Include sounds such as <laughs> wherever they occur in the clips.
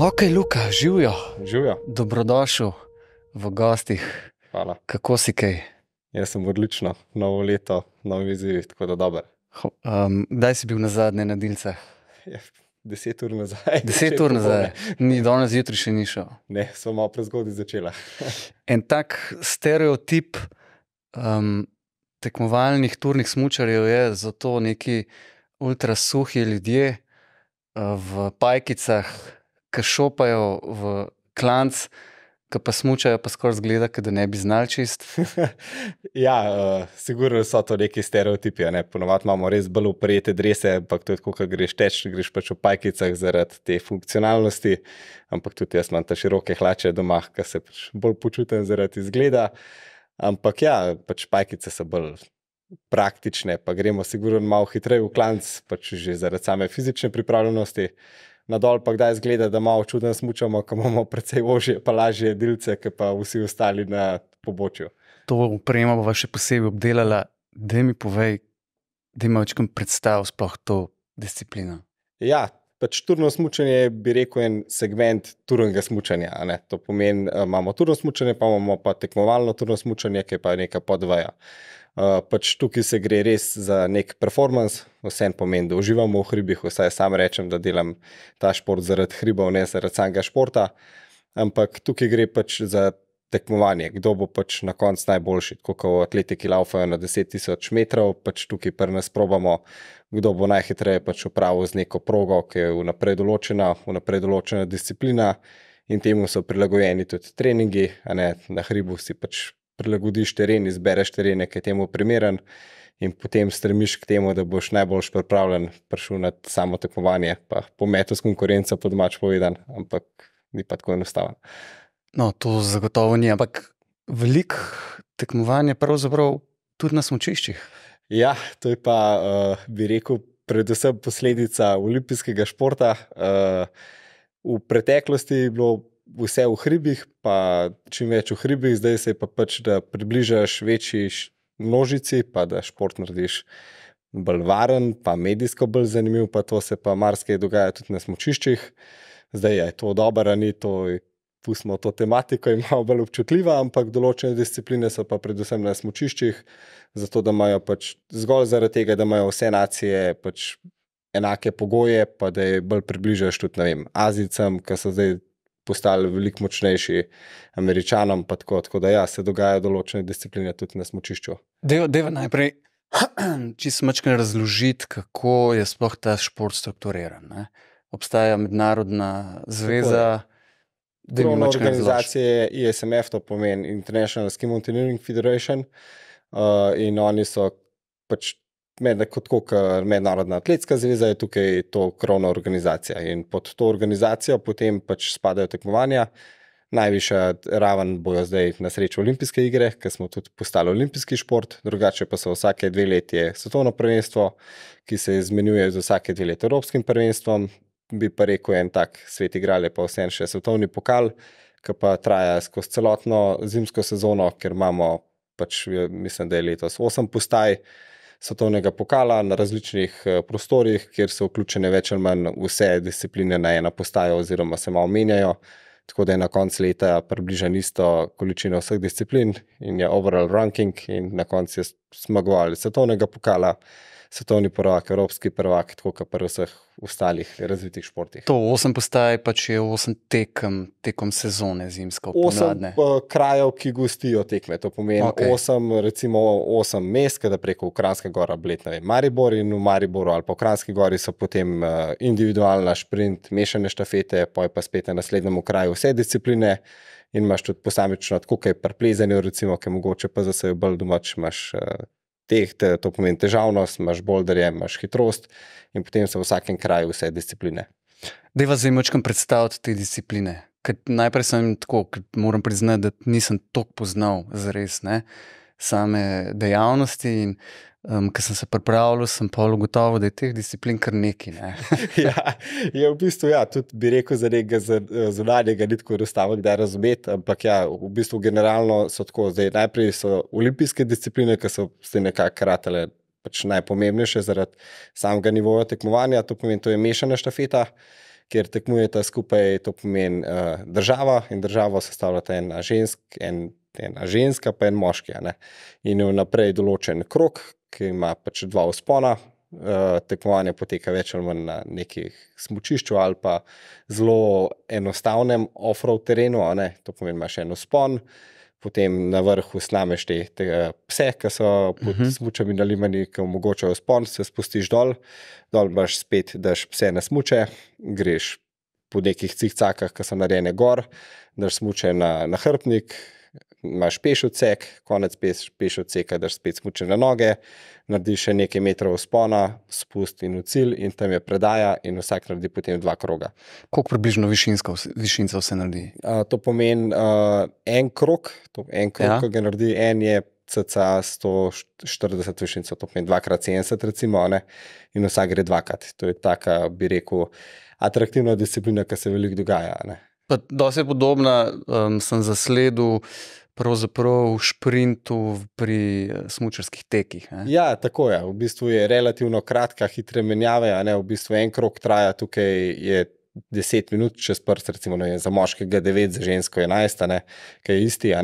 Ok, Luka, živijo. Živijo. Dobrodošel v gostih. Hvala. Kako si kaj? Jaz sem odlično, novo leto, novi izzivi, tako da dober. Um, kdaj si bil na zadnje na Dilcah? Je, deset ur nazaj. Deset ur nazaj, ni danes zjutraj še ni šel. Ne, so malo prezgodaj začela. <laughs> En tak stereotip um, tekmovalnih turnih smočarjev je zato neki ultrasuhi ljudje uh, v pajkicah, ki šopajo v klanc, ki pa smučajo, pa skoraj zgleda, da ne bi znali čist. <laughs> ja, uh, sigurno so to neki stereotipi. Ne? Ponovadi imamo res bolj uprijete drese, ampak to je tako, kot greš teč, greš pač v pajkicah zaradi te funkcionalnosti. Ampak tudi jaz imam te široke hlače doma, ker se pač bolj počutim zaradi izgleda. Ampak ja, pač pajkice so bolj praktične, pa gremo sigurno malo hitreje v klanc, pač že zaradi same fizične pripravljenosti. Nadol pa kdaj zgleda, da malo čudno smučamo, ko imamo precej ožje, pa lažje delce, kot pa vsi ostali na pobočju. To upremo bova še posebej obdelala. Da mi povej, da ima večkrat predstav sploh to disciplino. Ja, pač turno smučanje je, bi rekel, en segment turnega smučanja. a ne. To pomeni, da imamo turno smučanje, pa imamo pa tekmovalno turno smučanje, ki je pa neka podvaja. Uh, pač tukaj se gre res za nek performance, vse pomeni, da uživamo v hribih, vsaj sam rečem, da delam ta šport zaradi hribov, ne zaradi samega športa. Ampak tukaj gre pač za tekmovanje, kdo bo pač na koncu najboljši. Tako kot v atletiki laufajo na 10.000 metrov, pač tukaj pri nas probamo, kdo bo najhitreje pač upravil z neko progo, ki je vnaprej določena, vnaprej določena disciplina. In temu so prilagojeni tudi treningi, a ne na hribu si pač prilagodiš teren, izbereš teren, ki je temu primeren, in potem stremiš k temu, da boš najboljš pripravljen prišel na samo tekmovanje, pa pometu s konkurenco, po domač povedan, ampak ni pa tako enostavno. No, to zagotovo ni, ampak veliko tekmovanja pravzaprav tudi na smočiščih. Ja, to je pa, uh, bi rekel, predvsem posledica olimpijskega športa. Uh, v preteklosti je bilo vse v hribih, pa čim več v hribih, zdaj se pa pač, da približaš večji množici, pa da šport narediš bolj varen, pa medijsko bolj zanimiv, pa to se pa marsikaj dogaja tudi na smočiščih. Zdaj je to dobro, ni to. Pustimo to tematiko, <laughs> je malo bolj občutljiva, ampak določene discipline so pa predvsem na smočiščih, zato da imajo pač zgolj zaradi tega, da imajo vse nacije pač enake pogoje, pa da je bolj približaš tudi ne vem, Azijcem, ki so zdaj postali veliko močnejši, Američanom, pa tako, tako da ja, se dogajajo določene discipline tudi na smočišču. Deva najprej <clears throat> čisto mačkaj razložiti, kako je sploh ta šport strukturiran. Ne? Obstaja mednarodna zveza. Krovna razloži. organizacija je ISMF, to pomeni International Ski Mountaineering Federation. Uh, in oni so pač med, kot, kot mednarodna atletska zveza, je tukaj to krovna organizacija. In pod to organizacijo potem pač spadajo tekmovanja. Najvišja raven bojo zdaj na srečo olimpijske igre, ker smo tudi postali olimpijski šport, drugače pa so vsake dve leti svetovno prvenstvo, ki se izmenjuje z vsake dve leti evropskim prvenstvom. Bi pa rekel, en tak svet igrali pa vsem še svetovni pokal, ki pa traja skozi celotno zimsko sezono, ker imamo pač, mislim, da je letos osem postaj svetovnega pokala na različnih eh, prostorih, kjer so vključene več ali manj vse discipline na eno postajo, oziroma se malo menjajo. Tako da je na koncu leta približno isto količino vseh disciplin in je overall ranking, in na koncu je zmagovalec svetovnega pokala, svetovni prvak, evropski prvak, tako kot pri vseh ostalih razvitih športih. To osem postaj pač je osem tekem tekom sezone zimsko. Osem uh, krajev, ki gostijo tekme, to pomeni okay. osem, recimo osem mest, da preko Kranjske gore bled, ne vem, Maribor in v Mariboru ali pa v Kranjski gori so potem uh, individualna šprint, mešane štafete, poj pa spet na naslednjem kraju vse discipline. In imaš tudi posamično, tako kot je pri plezanju, recimo, ki je mogoče pa za sebe bolj domač, imaš uh, teh, te, to pomeni težavnost, imaš bolderje, imaš hitrost in potem so v vsakem kraju vse discipline. Deva zdaj močkam predstaviti te discipline. Ker najprej sem tako, ker moram priznati, da nisem toliko poznal zares ne, same dejavnosti. In, um, ker sem se pripravljal, sem pa ugotovil, da je teh disciplin kar nekaj. Ne. <laughs> ja, je v bistvu, ja, tudi bi rekel, za nekega zunanjega ni tako enostavno, da razumeti, ampak ja, v bistvu generalno so tako. Zdaj, najprej so olimpijske discipline, ki so se nekako ratele pač najpomembnejše zaradi samega nivoja tekmovanja, to pomeni, to je mešana štafeta. kjer tekmujeta skupaj, to pomeni uh, država in državo sestavljata ena, žensk, en, ena ženska, pa en moški. In je vnaprej določen krok, ki ima pač dva uspona. Uh, tekmovanje poteka več ali manj na nekih smočišču ali pa zelo enostavnem off-road terenu, to pomeni, imaš en uspon, potem na vrhu snameš te, te pse, ki so pod uh -huh. smočami na limani, ki omogočajo uspon, se spustiš dol, dol imaš spet, daš pse na smoče, greš po nekih cihcakah, ki so narejene gor, daš smoče na, na hrbnik, imaš peš odsek, konec peš, peš odseka, daš spet smuče na noge, narediš še nekaj metrov spona, spust in v cilj, in tam je predaja, in vsak naredi potem dva kroga. Koliko približno višinska, višinca vse naredi? Uh, to pomeni uh, en krog, to, en krog, ja. ki ga naredi, en je. CCA 140 višincev, to pomeni 2x70, recimo, ne? in vsak gre dvakrat. To je taka, bi rekel, atraktivna disciplina, ki se veliko dogaja. Dosti je podobna, um, sem zasledil pravzaprav v sprintu pri eh, smočarskih tekih. Ne? Ja, tako je. V bistvu je relativno kratka, hitre menjave. V bistvu en krok traja tukaj. Je 10 minut čez prst, recimo ne, za moškega 9, za žensko 11, ki je isti.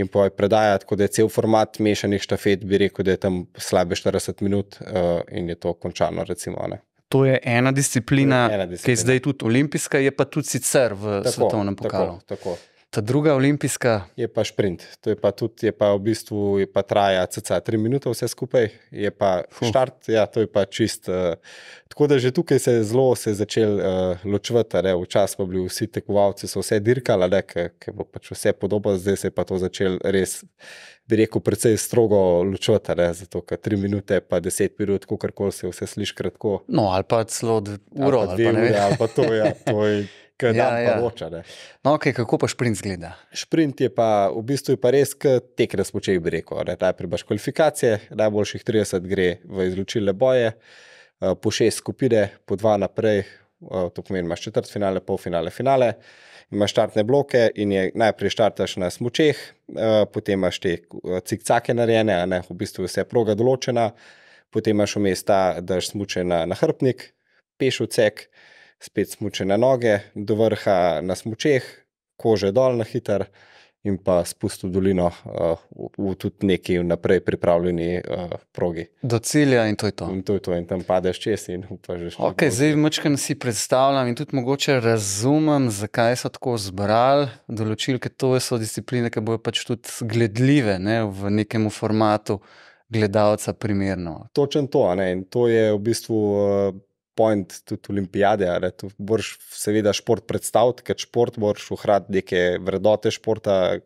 In pa je predajati, da je cel format mešanih štafet, bi rekel, da je tam slabe 40 minut uh, in je to končano. Recimo, to je ena disciplina, je ena disciplina, ki je zdaj tudi olimpijska, je pa tudi sicer v tako, svetovnem pokalu. Tako, tako. Ta druga olimpijska. Je pa sprint, to je pa tudi, je pa v bistvu, je pa traja cca 3 minute, vse skupaj, je pa štart, ja, to je pa čist. Uh, tako da že tukaj se je zelo se začel uh, ločvati, včasih pa bili vsi tekmovalci, so vse dirkali, ker bo pač vse podobno, zdaj se je pa to začel res, bi rekel, precej strogo ločvati, zato ker 3 minute, pa 10 minut, kako kar se vse sliši kratko. No, ali pa celo uro, ali pa dve ure, ali pa to, ja, to je <laughs> ki ja, ja. poroča. No, okay, kako pa šprint zgleda? Šprint je pa v bistvu pa res tek na smočeh, bi rekel. Najprej imaš kvalifikacije, najboljših 30 gre v izločilne boje, po šest skupine, po dva naprej, to pomeni, imaš četrt finale, pol finale, finale. Imaš štartne bloke in je najprej štartaš na smočeh, eh, potem imaš te cikcake narejene, ne, v bistvu vse proga določena, potem imaš vmes ta, da daš smoče na, na hrbnik, peš odsek, spet smuče na noge, do vrha na smučeh, kože dol na hiter. In pa spustil dolino uh, v, v tudi neki vnaprej pripravljeni uh, progi. Do cilja, in to je to. In to je to, in tam padeš čez, in upaš. Okay, zdaj, močkaj si predstavljam in tudi mogoče razumem, zakaj so tako zbrali določili, ker to so discipline, ki bojo pač tudi gledljive ne, v nekem formatu gledalca, primerno. Točen to, ne, in to je v bistvu. Point tudi olimpijade. Tu moraš seveda šport predstaviti, ker šport moraš uhrati neke vrednote športa.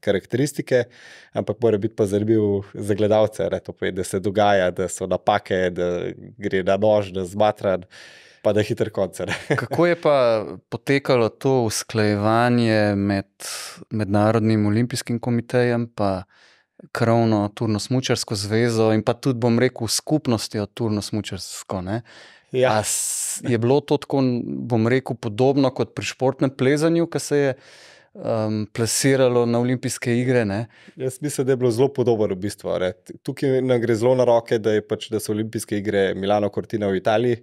Karakteristike, ampak mora biti pa zanimiv za gledalce, da se dogaja, da so napake, da gre na nož, da zmatran, pa da je hiter koncer. <laughs> Kako je pa potekalo to usklajevanje med Mednarodnim olimpijskim komitejem in Krovno Turno-Smučarsko zvezo in pa tudi, bom rekel, skupnostjo Turno-Smučarsko? Ja. Je bilo to tako, bom rekel, podobno kot pri športnem plezanju, ki se je um, plesiralo na olimpijske igre? Ne? Jaz mislim, da je bilo zelo podobno. V bistvu, Tukaj nam gre zelo na roke, da, pač, da so olimpijske igre Milano Cortina v Italiji.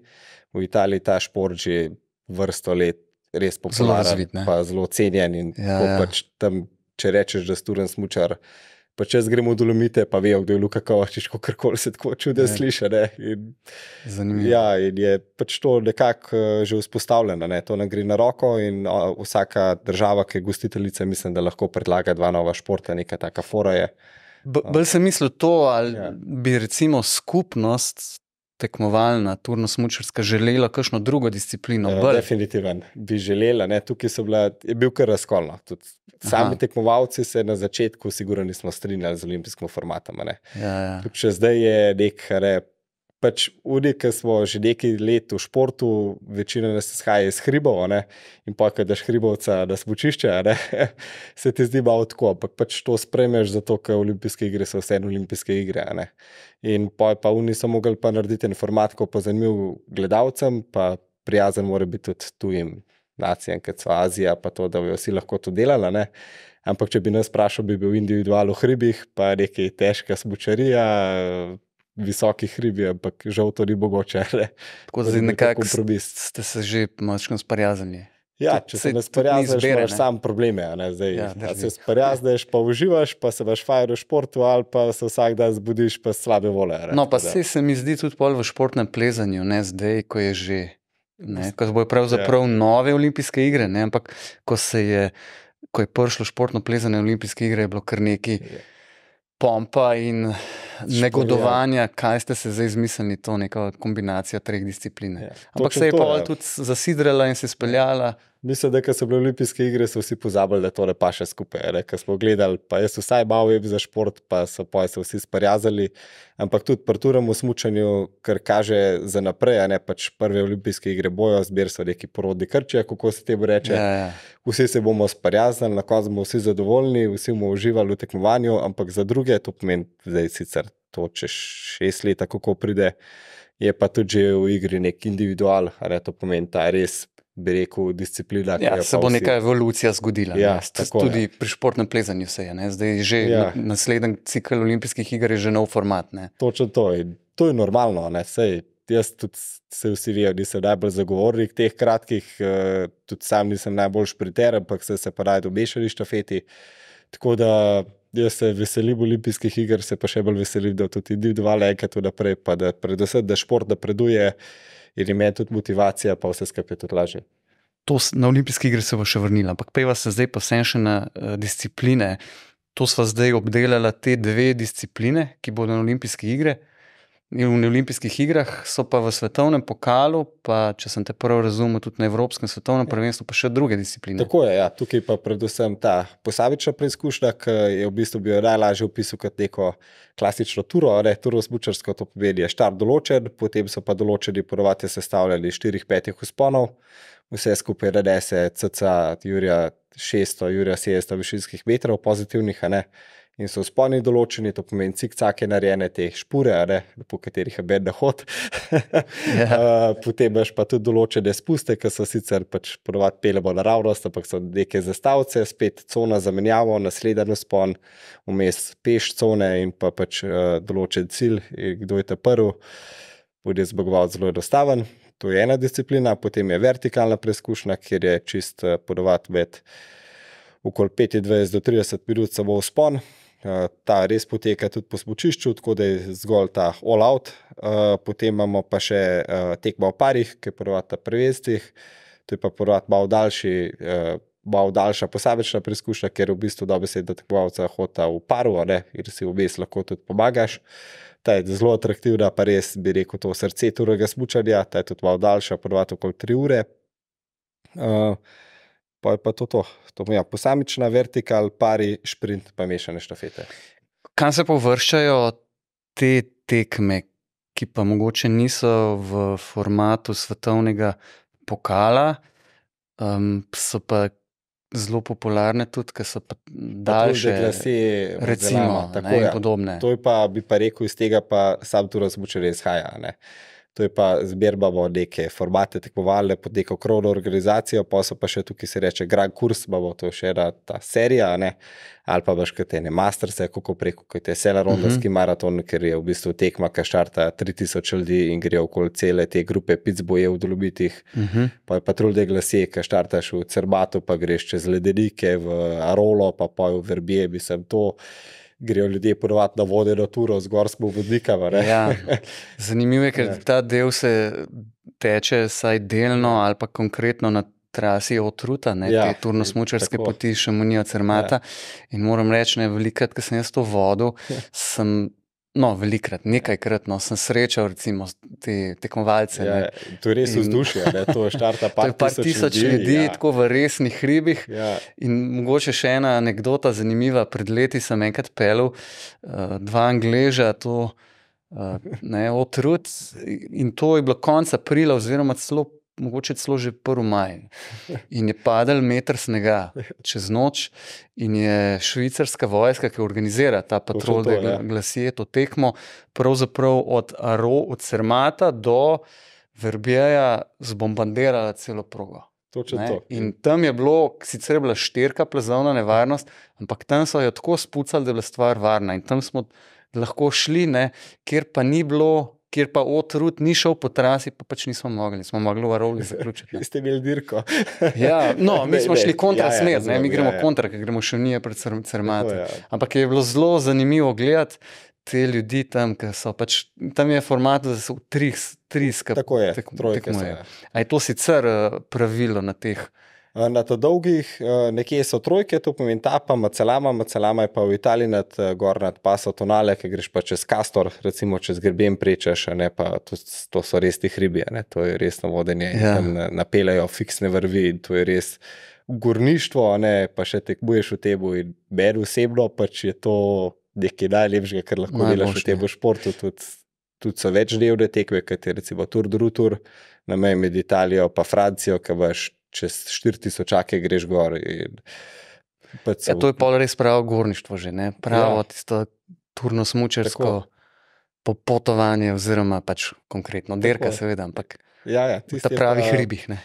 V Italiji ta šport že vrsto let res popularen, zelo, zelo cenjen. Ja, ja. Pač tam, če rečeš, da si turen smočar pa če gremo v Dolomite, pa vejo, kdo je Luka Kovačič, kako koli se tako čude ja. sliši. Zanimivo. Ja, in je pač to nekako uh, že vzpostavljeno, ne? to ne gre na roko in vsaka država, ki je gostiteljica, mislim, da lahko predlaga dva nova športa, neka taka fora je. Bolj sem mislil to, ali ja. bi recimo skupnost tekmovalna, turno-smučarska, želela kakšno drugo disciplino? Ja, definitivno bi želela. Ne? Tukaj bila, je bil kar razkolno. Sami Aha. tekmovalci se na začetku, sigurno, nismo strinjali z olimpijskim formatom. Ja, ja. Če zdaj je nek rep pač uri, ki smo že nekaj let v športu, večina nas izhaja iz hribov, ne? in pa kaj daš hribovca na smočišče, <laughs> se ti zdi malo tako, ampak pač to spremeš, zato ker olimpijske igre so vseeno olimpijske igre. In pa, pa oni so mogli pa narediti en format, ko pa zanimiv gledalcem, pa prijazen mora biti tudi tujim nacijam, kot so Azija, pa to, da bi vsi lahko to delali. Ne? Ampak, če bi nas vprašal, bi bil individual v hribih, pa nekaj težka smočarija visoki hribi, ampak žal to ni mogoče. Ne? Tako da nekako ste se že malo sprijaznili. Ja, če se ne izbire, imaš sam probleme. Zdaj, Ja, ja, se sprijazniš, pa uživaš, pa se baš fajn v športu, ali pa se vsak dan zbudiš, pa slabe vole. ne. No, pa se, se mi zdi tudi pol v športnem plezanju, ne zdaj, ko je že. Ne, ko bojo pravzaprav ja. nove olimpijske igre, ne, ampak ko, je, ko je prišlo športno plezanje olimpijske igre, je bilo kar nekaj Ja. Pompa in negodovanja, kaj ste se zdaj izmislili, to neka kombinacija treh disciplin. Ja, Ampak se je to, pa ja. tudi zasidrala in se speljala. Mislim, da so bile olimpijske igre, so vsi pozabili, da to ne paše skupaj. Ko smo gledali, pa jaz vsaj malo vem za šport, pa so pa se vsi sparjazali. Ampak tudi pri turnem usmučanju, kar kaže za naprej, ne pač prve olimpijske igre bojo, zbir so neki porodni krči, kako se temu reče. Ja, ja. Vsi se bomo sparjaznili, na koncu bomo vsi zadovoljni, vsi bomo uživali v tekmovanju, ampak za druge to pomeni, zdaj sicer to čez šest let, kako pride, je pa tudi v igri nek individual, a ne to pomeni ta res, bi rekel, disciplina. Ja, se bo vsi- neka evolucija zgodila. Ja, ne. Tako tudi pri športnem plezanju se je. Ne. Zdaj je že Ja. ja. naslednji cikl olimpijskih iger je že nov format. Ne. Točno to. In to je normalno. Ne? Sej, jaz tudi se vsi vejo, nisem najbolj zagovornik teh kratkih, eh, tudi sam nisem najbolj špriter, ampak se, se pa radi obešali štafeti. Tako da jaz se veselim olimpijskih iger, se pa še bolj veselim, da tudi individualno enkrat vnaprej, pa da predvsem, da šport napreduje in ima tudi motivacija, pa vse skupaj tudi lažje. To na olimpijske igre se bo še vrnila, ampak peva se zdaj pa vsem še na uh, discipline. To sva zdaj obdelala, te dve discipline, ki bodo na olimpijskih igrah. In v olimpijskih igrah so pa v svetovnem pokalu, pa če sem te prav razumel, tudi na evropskem svetovnem prvenstvu, pa še druge discipline. Tako je, ja. tukaj pa predvsem ta posamična preizkušnja, ki je v bistvu bil najlažje opisati kot neko klasično turo, a ne turo smučarsko, to pomeni, je štart določen, potem so pa določeni ponovadi sestavljali 4-5 usponov, vse skupaj nanese CC Jurija 600, Jurija 700 višinskih metrov pozitivnih, ne. In so sponi določeni, to pomeni cikcake narejene, te špure, ne, po katerih je bedna hod. <laughs> Ja. Uh, potem imaš pa tudi določene spuste, ki so sicer pač ponovadi pelemo naravnost, ampak so neke zastavce, spet cona za menjavo, naslednji spon, vmes peš cone in pa pač uh, določen cilj, in kdo je ta prvi. Bude zmagoval zelo enostaven. To je ena disciplina, potem je vertikalna preizkušnja, kjer je čist uh, ponovadi med okoli 25 do 30 minut samo vzpon. Uh, ta res poteka tudi po smočišču, tako da je zgolj ta all out. Uh, potem imamo pa še uh, tekmo v parih, ki je prvata prvenstvih, to je pa prvot malo daljši. Malo daljša posamična preizkušnja, ker v bistvu dobi se do tekmovalca hota v paru, in si vmes lahko tudi pomagaš. Ta je zelo atraktivna, pa res bi rekel, to srce turega smučanja, ta je tudi malo daljša, prvot okoli 3 ure. Uh, pa je pa to to. to ja, posamična, vertikal, pari, šprint, pa mešane štafete. Kam se pa uvrščajo te tekme, ki pa mogoče niso v formatu svetovnega pokala, um, so pa zelo popularne tudi, ker so pa daljše, glase, recimo, tako ne, je. podobne. To je pa, bi pa rekel, iz tega pa sam tu razmučer izhaja. Ne. To je pa zbirbamo neke formate tekmovalne pod neko krovno organizacijo, pa so pa še tukaj se reče Grand Kurs, imamo to še ena ta serija, ne? ali pa baš kot ene masterse, kako preko, kot je Selarondovski uh -huh. maraton, ker je v bistvu tekma, ki štarta 3000 ljudi in gre okoli cele te grupe picbojev v Dolobitih. Uh -huh. Pa je patrulde glase, ki štartaš v Cerbatu, pa greš čez ledenike v Arolo, pa pa v Verbije, mislim to. Grejo ljudje ponovadi na vodeno turo z gorskimi vodnikami. Ja. <laughs> Zanimivo je, ker Ja. ta del se teče vsaj delno ali pa konkretno na trasi Otruta, ne, Ja, te turno-smučarske poti Šamonija Cermata. Ja. In moram reči, ne, velikrat, ko sem jaz to vodil, <laughs> sem, no, velikrat, nekajkrat, no, sem srečal recimo te tekmovalce. Ja, ne. to je res In- vzdušje, ne, to štarta <laughs> To par je par tisoč ljudi, ja. tako v resnih hribih. Ja, In mogoče še ena anekdota, zanimiva. Pred leti sem enkrat pelil uh, dva Angleža, to uh, ne, otrud, in to je bilo konec aprila, oziroma celo, mogoče celo že 1. maj. In je padel meter snega čez noč, in je švicarska vojska, ki organizira ta patrol, da ja. glasije to tekmo, pravzaprav od Aro, od Cermata do Verbijeja zbombardirala celo progo. In tam je bilo, sicer je bila štirka plazovna nevarnost, ampak tam so jo tako spucali, da je bila stvar varna. In tam smo lahko šli, ne, kjer pa ni bilo. Kjer pa otrud ni šel po trasi, pa pač nismo mogli, smo mogli v roli zaključiti. Vi <laughs> ste imeli dirko. <laughs> Ja, no, mi smo šli kontra ja, ja, smer, ne, mi gremo ja, ja. kontra, ker gremo še nije pred Cer- Cermatom. Ja. Ampak je bilo zelo zanimivo gledati te ljudi tam, ki so pač tam je format, da so tri, tri skupaj. Tako je, tek- trojke so. tekmujejo. ja. A je to sicer eh, pravilo na teh? Eh, Na to dolgih, eh, nekje so trojke, to pomeni tapa, macelama, macelama je pa v Italiji nad, eh, gor nad paso tonale, ki greš pa čez Castor, recimo čez Grbem prečeš, a ne pa to, to so res ti hribi, a ne, to je resno vodenje, Ja. tam na- napeljajo fiksne vrvi in to je res gorništvo, ne pa še tekmuješ v tebu in meni osebno pač je to nekaj najlepšega, kar lahko delaš Najboljše, v tebu športu. Tudi, tudi so večdnevne tekme, kot je recimo Tour de Rutur, na meji med Italijo in Francijo, ki veš čez 4000 greš gor. in pač Ja, to je pa res pravo gorništvo, že, ne? pravo Ja. tisto turno smučarsko Tako. popotovanje, oziroma pač konkretno derka, Tako. seveda, ampak ja, ja, ta pravih pa- ribih. Ne?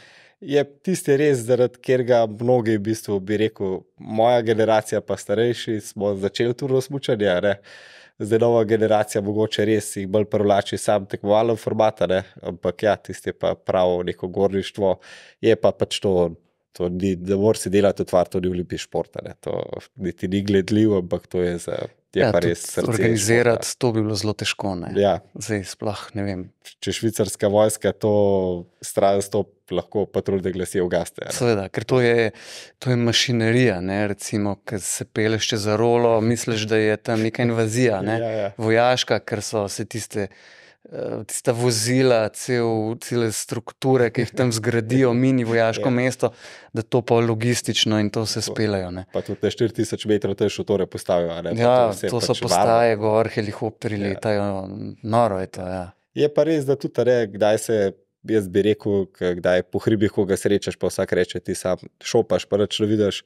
Je tisti res, zaradi katerega mnogi, v bistvu, bi rekel, moja generacija, pa starejši, smo začeli turno smučanje. ne. Zdaj nova generacija, mogoče res jih bolj privlači sam tekmovalen format, a ne. ampak ja, tisti je pa pravo neko gorništvo, je pa pač to. To ni, da moraš si delati utvar, to ni olimpijski šport. ne. To niti ni gledljivo, ampak to je, za, je ja, pa res srce Organizirati to bi bilo zelo težko. Ne? športa. Ja, Zdaj sploh ne vem. če švicarska vojska to stran stop, lahko patrulde glasi ugaste. a ne. Seveda, ker to je, to je mašinerija. Ne? Recimo, ki se peleš čez rolo, misliš, da je tam neka invazija. Ne? Ja, ja. Vojaška, ker so se tiste. Eh, Tista vozila, cel, cele strukture, ki jih tam zgradijo, <laughs> mini vojaško Ja. mesto, da to pa logistično in to se speljajo. ne. Pa tudi te 4000 metrov te šotore postavijo. Ja, vse to so pač postaje, gor, helikopteri Ja. letajo, noro je to. Ja. varno. Je pa res, da tudi re, kdaj se, jaz bi rekel, kdaj po hribih, ko ga srečaš, pa vsak reče, ti sam šopaš, pa reč ne vidiš.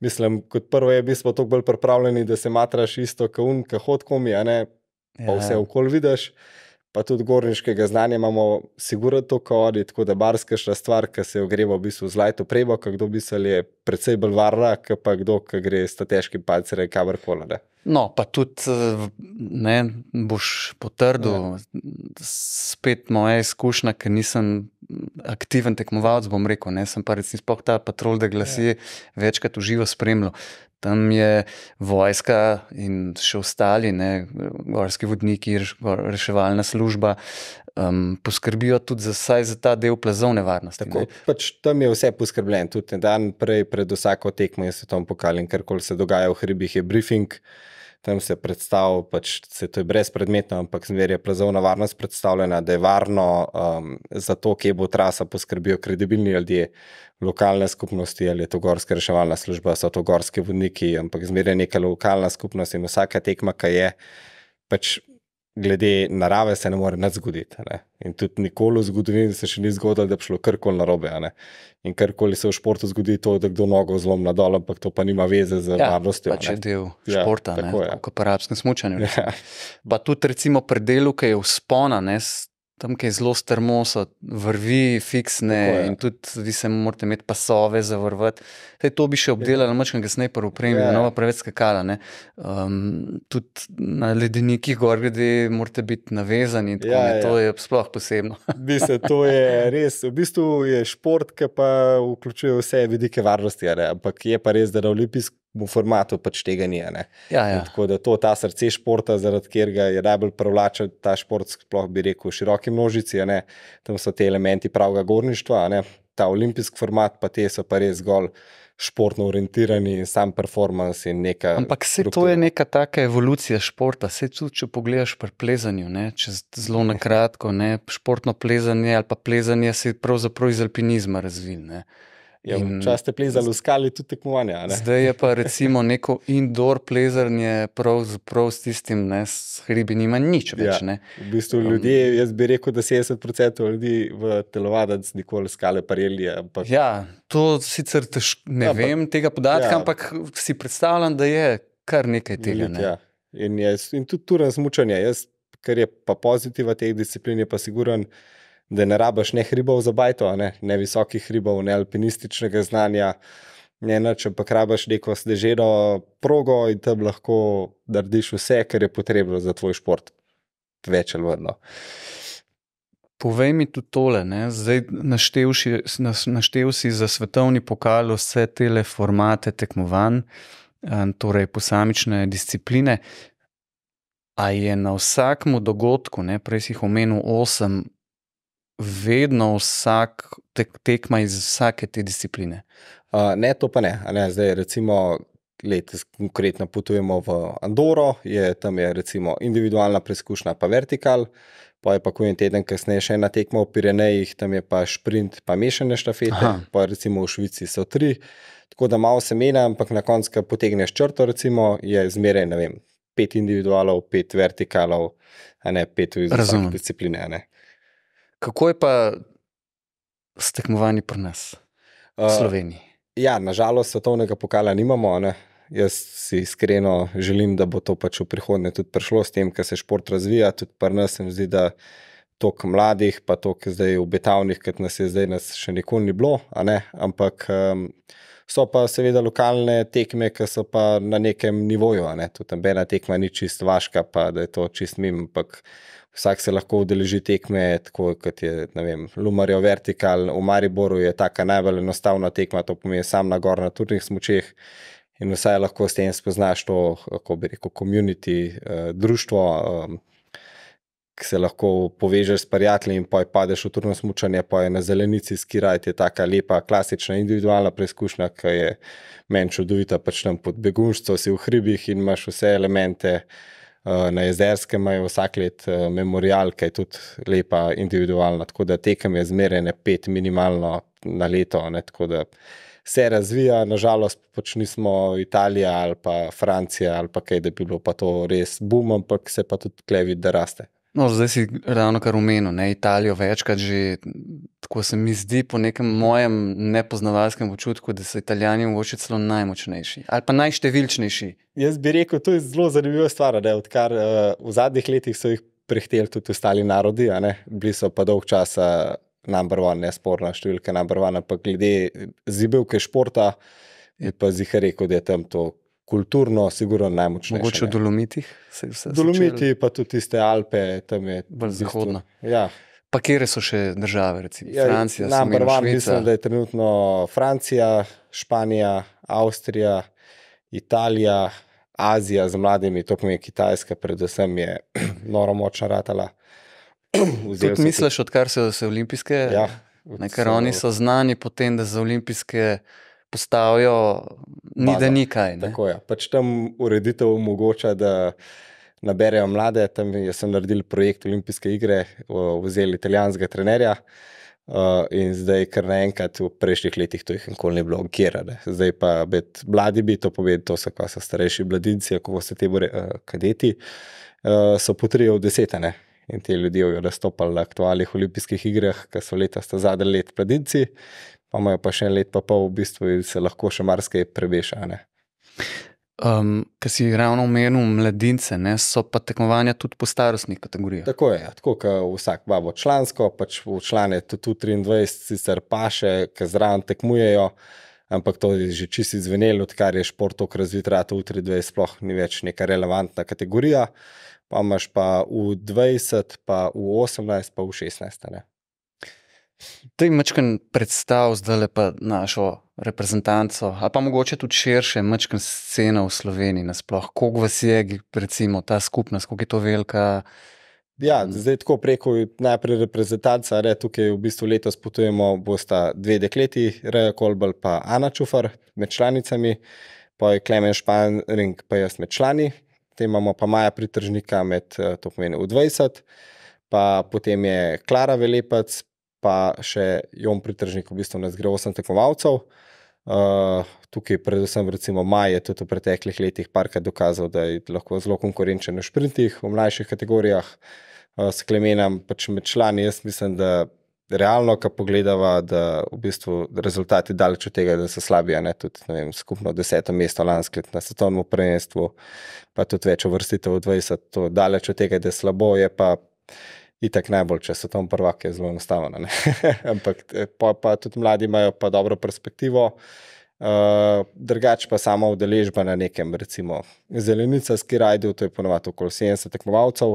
Mislim, kot prvo je, mi smo tako bolj pripravljeni, da se matraš isto, kot un, kot hodkomi, a ne, pa Ja, vse okoli vidiš. Pa tudi gorniškega znanja imamo, sigurno to, kot oni, tako da barskašna stvar, ki se ogreva v bistvu z lajto prebo, ki kdo misli, je precej bolj varna, pa kdo, ki gre s težkim palcerjem kamorkoli. ne. No, pa tudi eh, ne, boš potrdil, ja. spet moja izkušnja, ker nisem aktiven tekmovalec, bom rekel, ne, sem pa recimo sploh ta patrol, da glasi ja. večkrat v živo spremljal. Tam je vojska in še ostali, ne, gorski vodniki, reševalna služba, um, poskrbijo tudi za, za ta del plazovne varnosti. Tako, ne. pač tam je vse poskrbljeno, tudi dan prej, pred vsako tekmo je svetovni pokal in karkoli se dogaja v hribih, je briefing. Tam se predstavlja, pač se to je brezpredmetno, ampak zmeraj je plazovna varnost predstavljena, da je varno um, za to, kje bo trasa, poskrbijo kredibilni ljudje, lokalne skupnosti, ali je to gorska reševalna služba, so to gorski vodniki, ampak zmeraj je neka lokalna skupnost in vsaka tekma, ki je, pač glede narave se ne more nič zgoditi. Ne? In tudi nikoli v zgodovini se še ni zgodilo, da bi šlo karkoli narobe. ne. In karkoli se v športu zgodi, to, da kdo nogo zlom na dol, ampak to pa nima veze z Ja, varnostjo. pač je ne. del Ja, športa, ne, tako je. kot po arabskem smučanju. Ja. Pa tudi, recimo, pri delu, ki je vzpona, ne, tam, ki je zelo strmo, so vrvi, Tako fiksne je. in tudi vi se morate imeti pasove zavrvati. Saj to bi še obdelali, moč kasneje pa upremi, Ja, ja. ne bo preveč skakala. ne. Um, tudi na ledenikih gor, glede, morate biti navezani. Tako, Ja, ja, ja. To je sploh posebno. <laughs> Mislim, to je res, v bistvu je šport, ki pa vključuje vse vidike varnosti, ne. ampak je pa res, da na olimpijskem formatu pač tega ni. ne. ja, In ja. Tako da to ta srce športa, zaradi katerega je najbolj privlačen ta šport, sploh bi rekel, široki množici. Tam so ti elementi pravega gorništva, ta olimpijski format, pa te so pa res zgolj športno orientirani in sam performance in neka. Ampak se to struktura. je neka taka evolucija športa. Se tudi, če pogledaš pri plezanju, ne, če zelo na kratko, ne, športno plezanje ali pa plezanje se je pravzaprav iz alpinizma razvil. Ne. Ja, In Včasih ste plezali skali tudi tekmovanja. ne. Zdaj je pa recimo neko indoor plezanje, pravzaprav s tistim, ne, s hribi nima nič več. Ja. Ne. V bistvu Um, ljudje, jaz bi rekel, da 70% ljudi v telovadec nikoli skale pareli. Ampak Ja, to sicer tež, ne Ja, ja, pa- vem tega podatka, ja. ampak si predstavljam, da je kar nekaj tega. Ne. ja. in, je, in tudi tu razmučanje. Jaz, kar je pa pozitiva teh disciplin, je pa siguren, da ne rabaš ne hribov za bajto, ne, ne visokih hribov, ne alpinističnega znanja. Ne, če pa krabaš neko sneženo progo in tam lahko narediš vse, kar je potrebno za tvoj šport. Več ali manj. No. Povej mi tudi tole, ne? zdaj naštel si, naštel si za svetovni pokal vse te formate tekmovanj, torej posamične discipline. A je na vsakem dogodku, ne, prej si jih omenil osem, vedno vsak tek, tekma iz vsake te discipline? Uh, ne, to pa ne. ne. Zdaj, recimo, letos konkretno potujemo v Andoro, je tam je recimo individualna preizkušnja, pa vertikal. Pa je pa ko en teden kasneje še ena tekma v Pirenejih, tam je pa sprint, pa mešane štafete, Aha. pa recimo v Švici so tri. Tako da malo se menja, ampak na koncu, ko potegneš črto, recimo, je zmeraj, ne vem, pet individualov, pet vertikalov, ne pet izrazov discipline. Kako je pa s tekmovanji pri nas, v uh, Sloveniji? Ja, nažalost, svetovnega pokala nimamo. Ne? Jaz si iskreno želim, da bo to pač v prihodnje tudi prišlo s tem, ker se šport razvija. Tudi pri nas se mi zdi, da toliko mladih, pa toliko zdaj obetavnih, kot nas je zdaj, nas še nikoli ni bilo. Ampak um, so pa seveda lokalne tekme, ki so pa na nekem nivoju. Ne? Tudi tam ena tekma ni čist vaška, pa da je to čist mim. Ampak vsak se lahko udeleži tekme, tako kot je Lumarjo Vertikal, v Mariboru je ta najbolj enostavna tekma, to pomeni sam na gor na turnih smočeh. In vsaj lahko s tem spoznaš to, kako bi rekel, komunity, eh, društvo, eh, se lahko povežeš s prijatelji in pa padeš v turno smočanje, pa je na zelenici skirajt, je taka lepa, klasična, individualna preizkušnja, ki je meni čudovita, pač tam pod begunštvo si v hribih in imaš vse elemente. Eh, na jezerskem imajo vsak let eh, memorial, ki je tudi lepa, individualna. Tako da tekem je zmerene pet minimalno na leto. Ne, tako da se razvija, nažalost, pač nismo Italija ali pa Francija ali pa kaj, da bi bilo pa to res boom, ampak se pa tudi klevi, da raste. No, zdaj si ravno kar umenil, ne Italijo, večkrat že tako se mi zdi, po nekem mojem nepoznavalskem občutku, da so Italijani morda celo najmočnejši ali pa najštevilčnejši. Jaz bi rekel, to je zelo zanimiva stvar, da odkar uh, v zadnjih letih so jih prehteli tudi ostali narodi, bili so pa dolg časa number one, nesporna številka number one, ampak glede zibelke športa je pa zihar rekel, da je tam to kulturno, sigurno najmočnejše. Mogoče v Dolomitih se je vse. Dolomiti, začel. pa tudi tiste Alpe, tam je bolj zahodno. Ja. Pa kje so še države, recimo ja, Francija? Najbolj vam mislim, da je trenutno Francija, Španija, Avstrija, Italija, Azija z mladimi, to pomeni Kitajska, predvsem je <clears throat> noro močna ratala. <clears throat> Tudi misliš, odkar so se olimpijske? Ja. Ker oni so znani potem, da za olimpijske postavijo, ni da nikaj. Ne? Tako je. Pač tam ureditev omogoča, da naberejo mlade. Tam sem naredil projekt Olimpijske igre, vzeli italijanskega trenerja. Uh, in zdaj, kar naenkrat v prejšnjih letih, to jih nikoli ni bilo, kjer je. Zdaj pa biti mladi, bi to povedal, to so, so starejši mladinci, kako se ti bore, uh, kadeti, uh, so potrebni v desetine. In ti ljudje so nastopili na aktualnih olimpijskih igrah, ki so leta zadnji let mladinci, pa imajo pa še en let, pa pol v bistvu se lahko še marsikaj prebeša. Um, Ker si ravno omenil mladince, ne, so pa tekmovanja tudi po starostnih kategorijah. Tako je, ja. tako kot vsak babo člansko, pač v člane tudi 23, sicer pa še, ki zraven tekmujejo, ampak to je že čisto izvenelo, odkar je šport tako razvit, da v 23 sploh ni več neka relevantna kategorija. Pa imaš pa v 20, pa v 18, pa v 16. Ne. To je mačken predstav, zdaj le pa našo reprezentanco, ali pa mogoče tudi širše, mačken scena v Sloveniji nasploh. Koliko vas je, recimo, ta skupnost, koliko je to velika? Ja, zdaj tako preko najprej reprezentanca, re, tukaj v bistvu letos potujemo, bosta dve dekleti, Reja Kolbal pa Ana Čufar med članicami, pa je Klemen Španring pa jaz med člani, potem imamo pa Maja Pritržnika med, eh, to pomeni v 20, pa potem je Klara Velepac, pa še Jon Pritržnik, v bistvu nas gre osem tekmovalcev. Uh, tukaj, predvsem, recimo, Maj je tudi v preteklih letih parkrat dokazal, da je lahko zelo konkurenčen v sprintih, v mlajših kategorijah. Uh, s Klemenom, pač med člani, jaz mislim, da realno, ko pogledamo, da v bistvu rezultati daleč od tega, da so slabi, ne tudi vem, skupno deseto mesto lansko leto na svetovnem prvenstvu, pa tudi več uvrstitev v 20, to daleč od tega, da je slabo, je pa itak najbolj, če so tam prvaki, je zelo enostavno. <laughs> Ampak eh, pa, pa tudi mladi imajo pa dobro perspektivo. Uh, drugače pa sama udeležba na nekem, recimo, zelenica skirajdu, to je ponovadi okoli 70 tekmovalcev,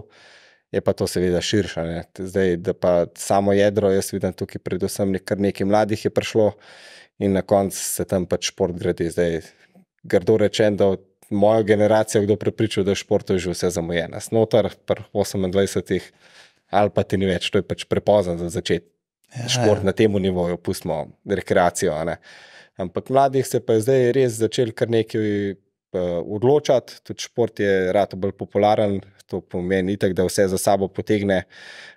je pa to seveda širše. Ne. Zdaj, da pa samo jedro, jaz vidim tukaj predvsem nekaj nekaj mladih je prišlo in na koncu se tam pač šport gradi. Zdaj, grdo rečem, da moja generacija, kdo prepričal, da je šport že vse zamujeno. Snotar, pri 28 ali pa ti ni več, to je pač prepozno za začeti. Ja, šport ja. na tem nivoju, pustimo rekreacijo. Ampak mladih se pa je zdaj res začel kar nekaj uh, odločati, tudi šport je rado bolj popularen, to pomeni, itak, da vse za sabo potegne.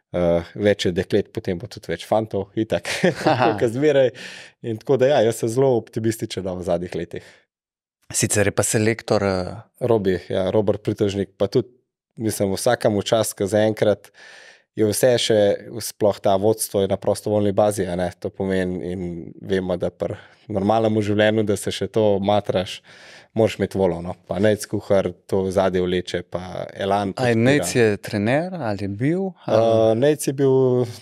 Uh, več je deklet, potem bo tudi več fantov, itak, <laughs> kot zmeraj. In tako da, ja, jaz sem zelo optimističen v zadnjih letih. Sicer je pa selektor. Uh... Robi, ja, Robert Pritožnik, pa tudi, mislim, vsakemu čas, ki zaenkrat je vse še, sploh ta vodstvo je na prostovoljni bazi. To pomeni, in vemo, da pri normalnem življenju, da se še to matraš moraš imeti volno, no. pa nec kuhar to zadje vleče, pa elan. Ali nec je trener ali je bil? Uh, nec je bil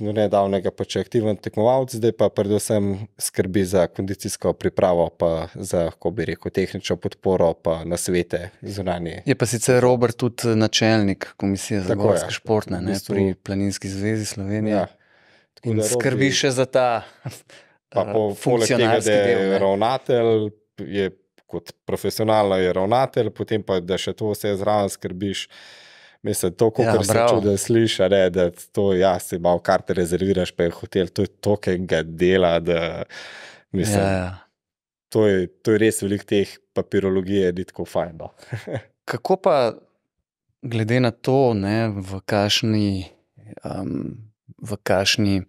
no, nedavnega pač aktiven tekmovalc, zdaj pa predvsem skrbi za kondicijsko pripravo, pa za, ko bi rekel, tehnično podporo, pa na svete zunanje. Je pa sicer Robert tudi načelnik komisije za gorske športne v bistvu, pri Planinski zvezi Slovenije. Ja. In skrbi še za ta. Pa po funkcionalnosti, da je ravnatelj, je kot profesionalno je ravnatelj, potem pa da še to vse zraven skrbiš. Mislim, to, kot ja, se čude sliša, ne, da to ja, si malo karte rezerviraš, pa je hotel, to je to, kar ga dela. Da, mislim, ja, ja. To, je, to je res velik teh papirologije, ni tako fajn. No. <laughs> Kako pa, glede na to, ne, v kašni. Um, v kašni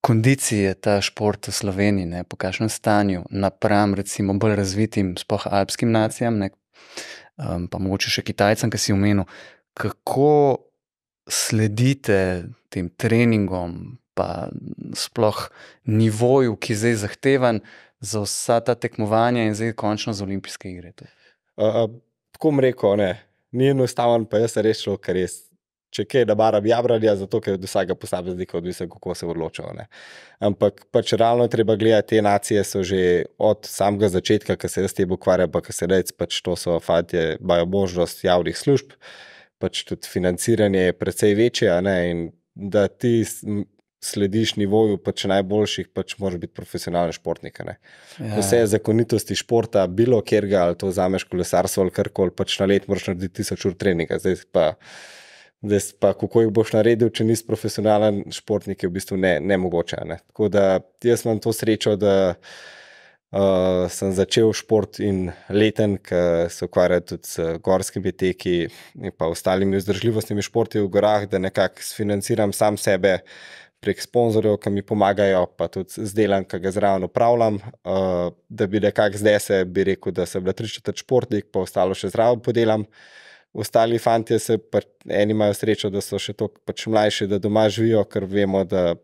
kondiciji je ta šport v Sloveniji, ne, po kakšnem stanju, napram recimo bolj razvitim, spoh alpskim nacijam, ne, um, pa mogoče še Kitajcem, ki si omenil, kako sledite tem treningom, pa sploh nivoju, ki je zdaj zahteven za vsa ta tekmovanja in zdaj končno za olimpijske igre. Tako uh, uh, rekel, ne, ni enostaven, pa jaz sem rešil, kar res če kaj, da baram jabranja, zato ker od vsakega posameznika odvisno, kako se odločajo. Ampak pač realno je treba gledati, te nacije so že od samega začetka, ki se jaz tem ukvarjam, pa ki se reče, pač to so fantje, imajo možnost javnih služb, pač tudi financiranje je precej večje. In da ti slediš nivoju pač najboljših, pač moraš biti profesionalni športnik. Ja. Vse zakonitosti športa, bilo kjer ga, ali to zameš kolesarstvo ali karkoli, pač na let moraš narediti tisoč ur treninga. Zdaj pa Zdaj, pa kako jih boš naredil, če nisi profesionalen športnik, je v bistvu ne, ne mogoče. Ne? Tako da jaz imam to srečo, da uh, sem začel šport in leten, ki se ukvarja tudi z gorskimi teki in pa ostalimi vzdržljivostnimi športi v gorah, da nekako financiram sam sebe prek sponzorjev, ki mi pomagajo, pa tudi z delom, ki ga zraven upravljam. Uh, da bi nekako zdaj se bi rekel, da sem bil tri četrt športnik, pa ostalo še zraven podelam. Ostali fanti se, eni imajo srečo, da so še tako pač mlajši, da doma živijo, ker vemo, da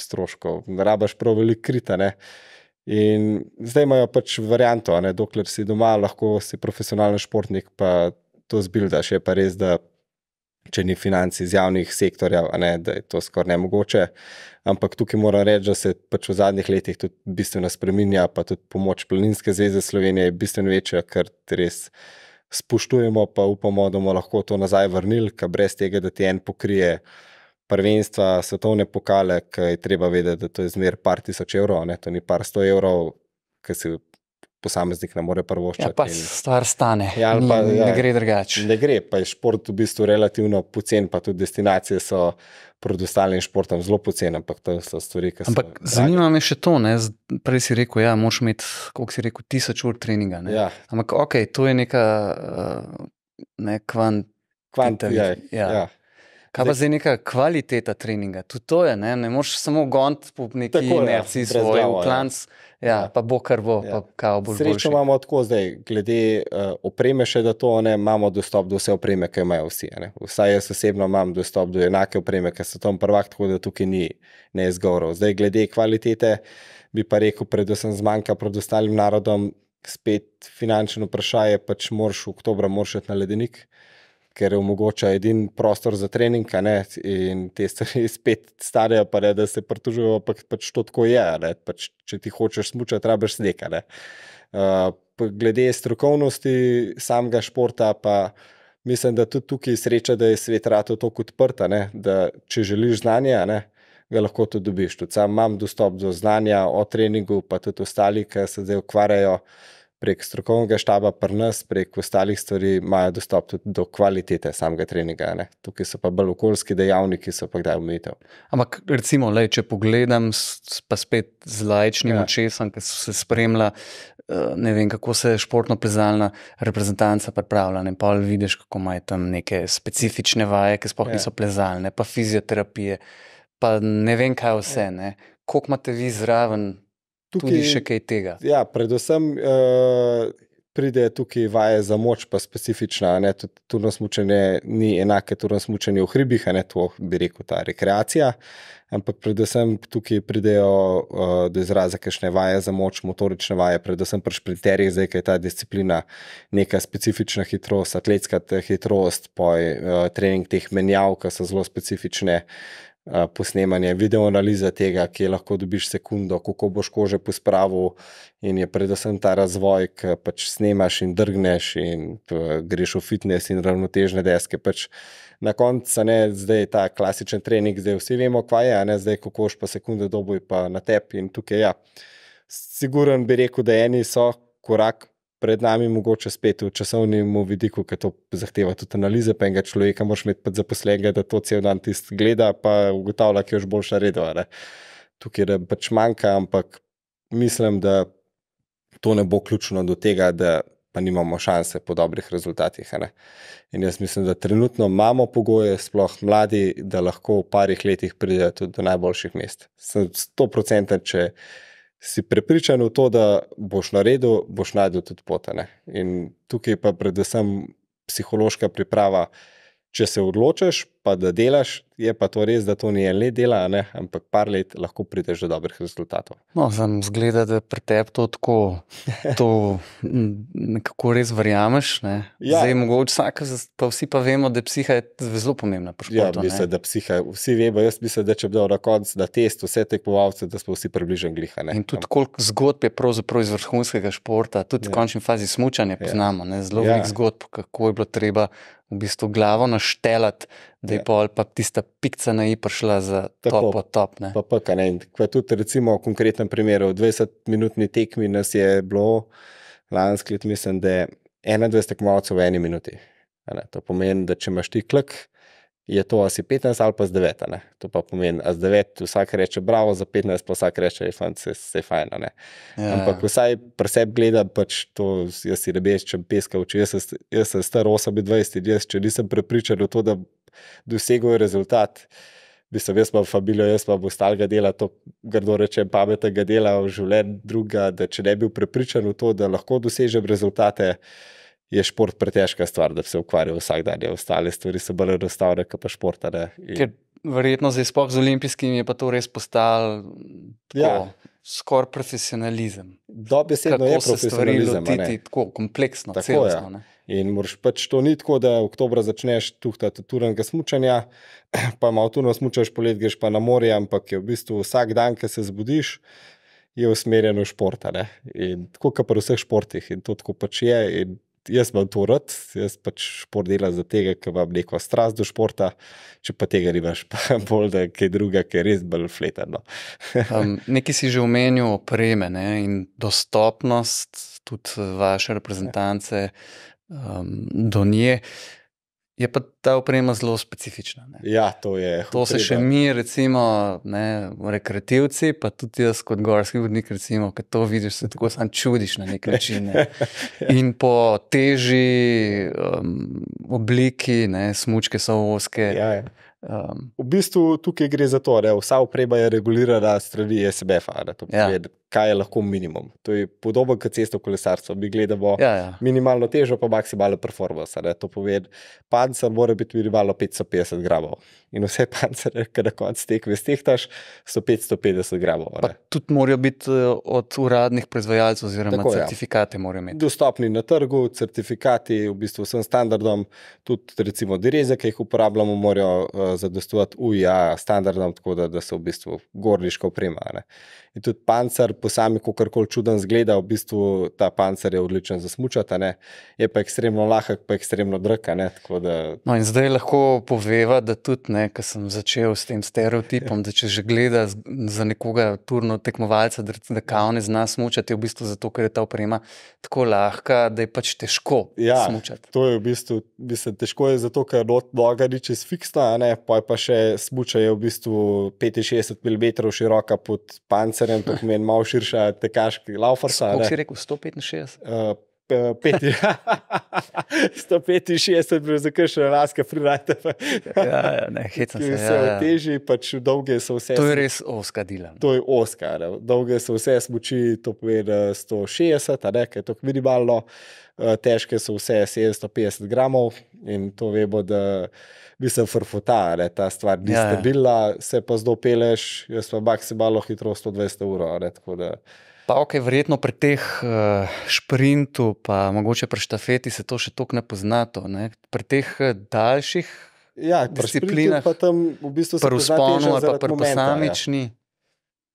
stroškov ne rabaš prav veliko krita. Ne? In zdaj imajo pač varianto, ne? dokler si doma, lahko si profesionalni športnik, pa to zbildaš. Je pa res, da če ni financ iz javnih sektorjev, ne, da je to skoraj ne mogoče. Ampak tukaj moram reči, da se pač v zadnjih letih tudi bistveno spremenja, pa tudi pomoč Planinske zveze Slovenije je bistveno večja, ker res spoštujemo, pa upamo, da bomo lahko to nazaj vrnili, ker brez tega, da ti en pokrije prvenstva, svetovne pokale, ki je treba vedeti, da to je zmer par tisoč evrov, ne? to ni par sto evrov, ki si posameznik ne more prvoščiti. Ja, pa in... stvar stane. Ja, pa, ni, ja, ne gre drugače. Ne gre, pa je šport v bistvu relativno pocen, pa tudi destinacije so pred ostalim športom zelo poceni, ampak to so stvari, ki so. Ampak zanima me še to, ne? prej si rekel, ja, moraš imeti, koliko si rekel, tisoč ur treninga. Ja. Ampak ok, to je neka uh, ne, kvant. Kvant, ja. ja. ja. Kaj pa zdaj neka kvaliteta treninga? Tudi to je, ne, ne moreš samo gont po neki inerciji, svoj klanc, ja, ja, pa bo kar bo, ja. pa kao bo. Srečno imamo tako zdaj, glede uh, opreme še, da to ne, imamo dostop do vse opreme, ki imajo vsi. Ne. Vsaj jaz osebno imam dostop do enake opreme, ker so tam prvak, tako da tukaj ni neizgovorov. Zdaj, glede kvalitete, bi pa rekel, predvsem zmanjka pred ostalim narodom, spet finančno vprašanje, pač moraš v oktobra moraš na ledenik ker omogoča edin prostor za trening, ne, in te stvari <laughs> spet starejo, pa ne, da se pritožujejo, pa pač to tako je, ne, pač, če ti hočeš smučati, rabiš sneg, a ne. Uh, glede strokovnosti samega športa pa mislim, da tudi tukaj je sreča, da je svet rato tako odprt, da če želiš znanje, a ne, ga lahko tudi dobiš. Tudi sam imam dostop do znanja o treningu, pa tudi ostali, ki se zdaj ukvarjajo prek strokovnega štaba pri nas, prek ostalih stvari, imajo dostop tudi do kvalitete samega treninga. ne. Tukaj so pa bolj okoljski dejavniki, so pa kdaj omejitev. Ampak, recimo, lej, če pogledam, pa spet z lajčnim Ja. očesom, ki se spremlja, eh, ne vem, kako se športno plezalna reprezentanca pripravlja. Ne pa vidiš, kako imajo tam neke specifične vaje, ki sploh ja. niso plezalne, pa fizioterapije, pa ne vem, kaj vse. Ne. Koliko imate vi zraven, tukaj... tudi še kaj tega? Ja, predvsem uh, pride tukaj vaje za moč, pa specifična. ne, Tudi turno smučanje ni enake turno smučanje v hribih, ne to bi rekel ta rekreacija. Ampak predvsem tukaj pridejo uh, do izraza kakšne vaje za moč, motorične vaje, predvsem pri šprinterjih, zdaj je ta disciplina neka specifična hitrost, atletska hitrost, poj, uh, trening teh menjav, ki so zelo specifične. Posnemanje, video analiza tega, ki lahko dobiš sekundo, kako boš kože pospravil, in je predvsem ta razvoj, ki pač snemaš in drgneš, in greš v fitness in ravnotežne deske. Pač na koncu ne zdaj ta klasičen trening, zdaj vsi vemo, kaj je, a ne zdaj, kako boš pa sekunde dobuj pa na tebi in tukaj ja. Siguren bi rekel, da eni so korak pred nami, mogoče spet v časovnem vidiku, ker to zahteva tudi analize, pa enega človeka moraš imeti zaposlenega, da to cel dan tisti gleda, pa ugotavlja, ki je už boljša redova. Tukaj da pač manjka, ampak mislim, da to ne bo ključno do tega, da pa nimamo šanse po dobrih rezultatih. In jaz mislim, da trenutno imamo pogoje, sploh mladi, da lahko v parih letih pridejo tudi do najboljših mest. Sem sto procenten, če si prepričan v to, da boš naredil, boš najdel tudi pot. a ne. In tukaj pa predvsem psihološka priprava. Če se odločiš, pa da delaš, je pa to res, da to ni en let dela, ne, ampak par let lahko prideš do dobrih rezultatov. No, sem zgleda, da pri tebi to tako, to nekako res verjameš. Ne? Ja. Ja. Zdaj, mogoče vsak, pa vsi pa vemo, da psiha je zelo pomembna Ja, športu. mislim, da psiha, vsi vemo, jaz mislim, da če bi dal na koncu na test vse tekmovalce, da smo vsi približni gliha. Ne? In tudi koliko zgodb je pravzaprav iz vrhunskega športa, tudi Ja. ja. v končni fazi smučanja poznamo. Ne? Zelo Ja. ja. veliko zgodb, kako je bilo treba v bistvu glavo naštelati, da je Ja. pol pa tista pikca na i prišla za Tako. top od top. Ne? Pa pika, ne. Je tudi recimo v konkretnem primeru, v 20-minutni tekmi nas je bilo lansko leto, mislim, da je 21 tekmovalcev v eni minuti. To pomeni, da če imaš ti klik, je to asi 15 ali pa z 9. a Ne. To pa pomeni, da z 9 vsak reče bravo, za 15 pa vsak reče, da se je fajn. Ja. Ampak vsaj pri sebi gleda, pač to jaz si rebečem peska, če jaz, jaz sem star 28, in jaz, če nisem prepričan v to, da dosegajo rezultat. Bi se jaz pa fabilo, jaz pa bo stalega dela, to grdo rečem, pametnega dela v življenju druga, da če ne bi bil prepričan v to, da lahko dosežem rezultate, je šport pretežka stvar, da bi se ukvarjal vsak dan. Ja, Ostale stvari so bolj enostavne, kot pa šport. In- Ker verjetno zdaj sploh z olimpijskimi je pa to res postalo Ja. skoraj profesionalizem. Dobesedno je profesionalizem. lotiti tako kompleksno, Tako, celostno. ja. ne. In moraš pač to ni tako, da oktober začneš tuhtati turnega smučanja, <clears throat> pa malo turno smučaš, polet greš pa na morje, ampak je v bistvu vsak dan, ki se zbudiš, je usmerjen v šport. Tako kot pri vseh športih in to tako pač je. In jaz imam to rad, jaz pač šport delam za tega, ker imam neko strast do športa, če pa tega nimaš, pa <laughs> bolj da kaj druga, ki je res bolj fleteno. Um, <laughs> nekaj si že omenil opreme ne, in dostopnost tudi vaše reprezentance um, do nje. Je pa ta oprema zelo specifična. Ne. Ja, to je. To se še mi, recimo, ne, rekreativci, pa tudi jaz kot gorski vodnik, recimo, ki to vidiš, se tako sam čudiš na nek način. Ne. <laughs> In po teži um, obliki, ne, smučke so oske. Ja, ja. Um, V bistvu tukaj gre za to, da vsa oprema je regulirana strani SBF. -a, ne, to Ja. pomeni, kaj je lahko minimum. To je podobno kot cesto kolesarstvo. Mi gledamo Ja, ja. minimalno težo, pa maksimalno performance. Ne? To pomeni, pancer mora biti minimalno 550 gramov. In vse <laughs> pancere, ki na koncu tekme stehtaš, so 550 gramov. tudi morajo biti eh, od uradnih proizvajalcev, oziroma Tako, ja. certifikate morajo imeti. Dostopni na trgu, certifikati, v bistvu vsem standardom, tudi recimo direze, ki jih uporabljamo, morajo uh, zadostovati UIA standardom, tako da, da so v bistvu gorniška oprema. ne. In tudi pancer, po sami, kako koli čuden zgleda, v bistvu ta pancer je odličen za smučati, je pa ekstremno lahek, pa ekstremno drag. a ne, tako da No, in zdaj lahko poveva, da tudi, ker sem začel s tem stereotipom, da če že gleda za nekoga turno tekmovalca, da, da kao ne zna smučati, je v bistvu zato, ker je ta oprema tako lahka, da je pač težko Ja. smučati. To je v bistvu mislim, težko, je zato ker noga ni čez fiksna, ne, pa je pa še smuča je v bistvu 65 mm široka pod pancerjem, to pomeni malo širša tekaški laufarsa. Kako si rekel, 165? Uh, pe- peti- <laughs> 165 je bil za kršne laske, prirajte pa. Ja, ja, ne, hecam se. so Ja, ja. težji, pač dolge so vse. To je res oskadila. To je Oscar, ne. dolge so vse smoči, to pomeni eh, 160, a ne, kaj je to minimalno, eh, težke so vse 750 gramov in to vemo, da bi se frfota, ne, ta stvar ni Ja, ja. stabilna, se pa zdaj peleš, jaz pa maksimalno hitrost 120 ur. Pa ok, verjetno pri teh uh, šprintu, pa mogoče pri štafeti se to še toliko ne pozna. To, ne? Pri teh eh, daljših, Ja, Disciplinah, pa tam v bistvu se pri teža ali pa pri momenta, ja.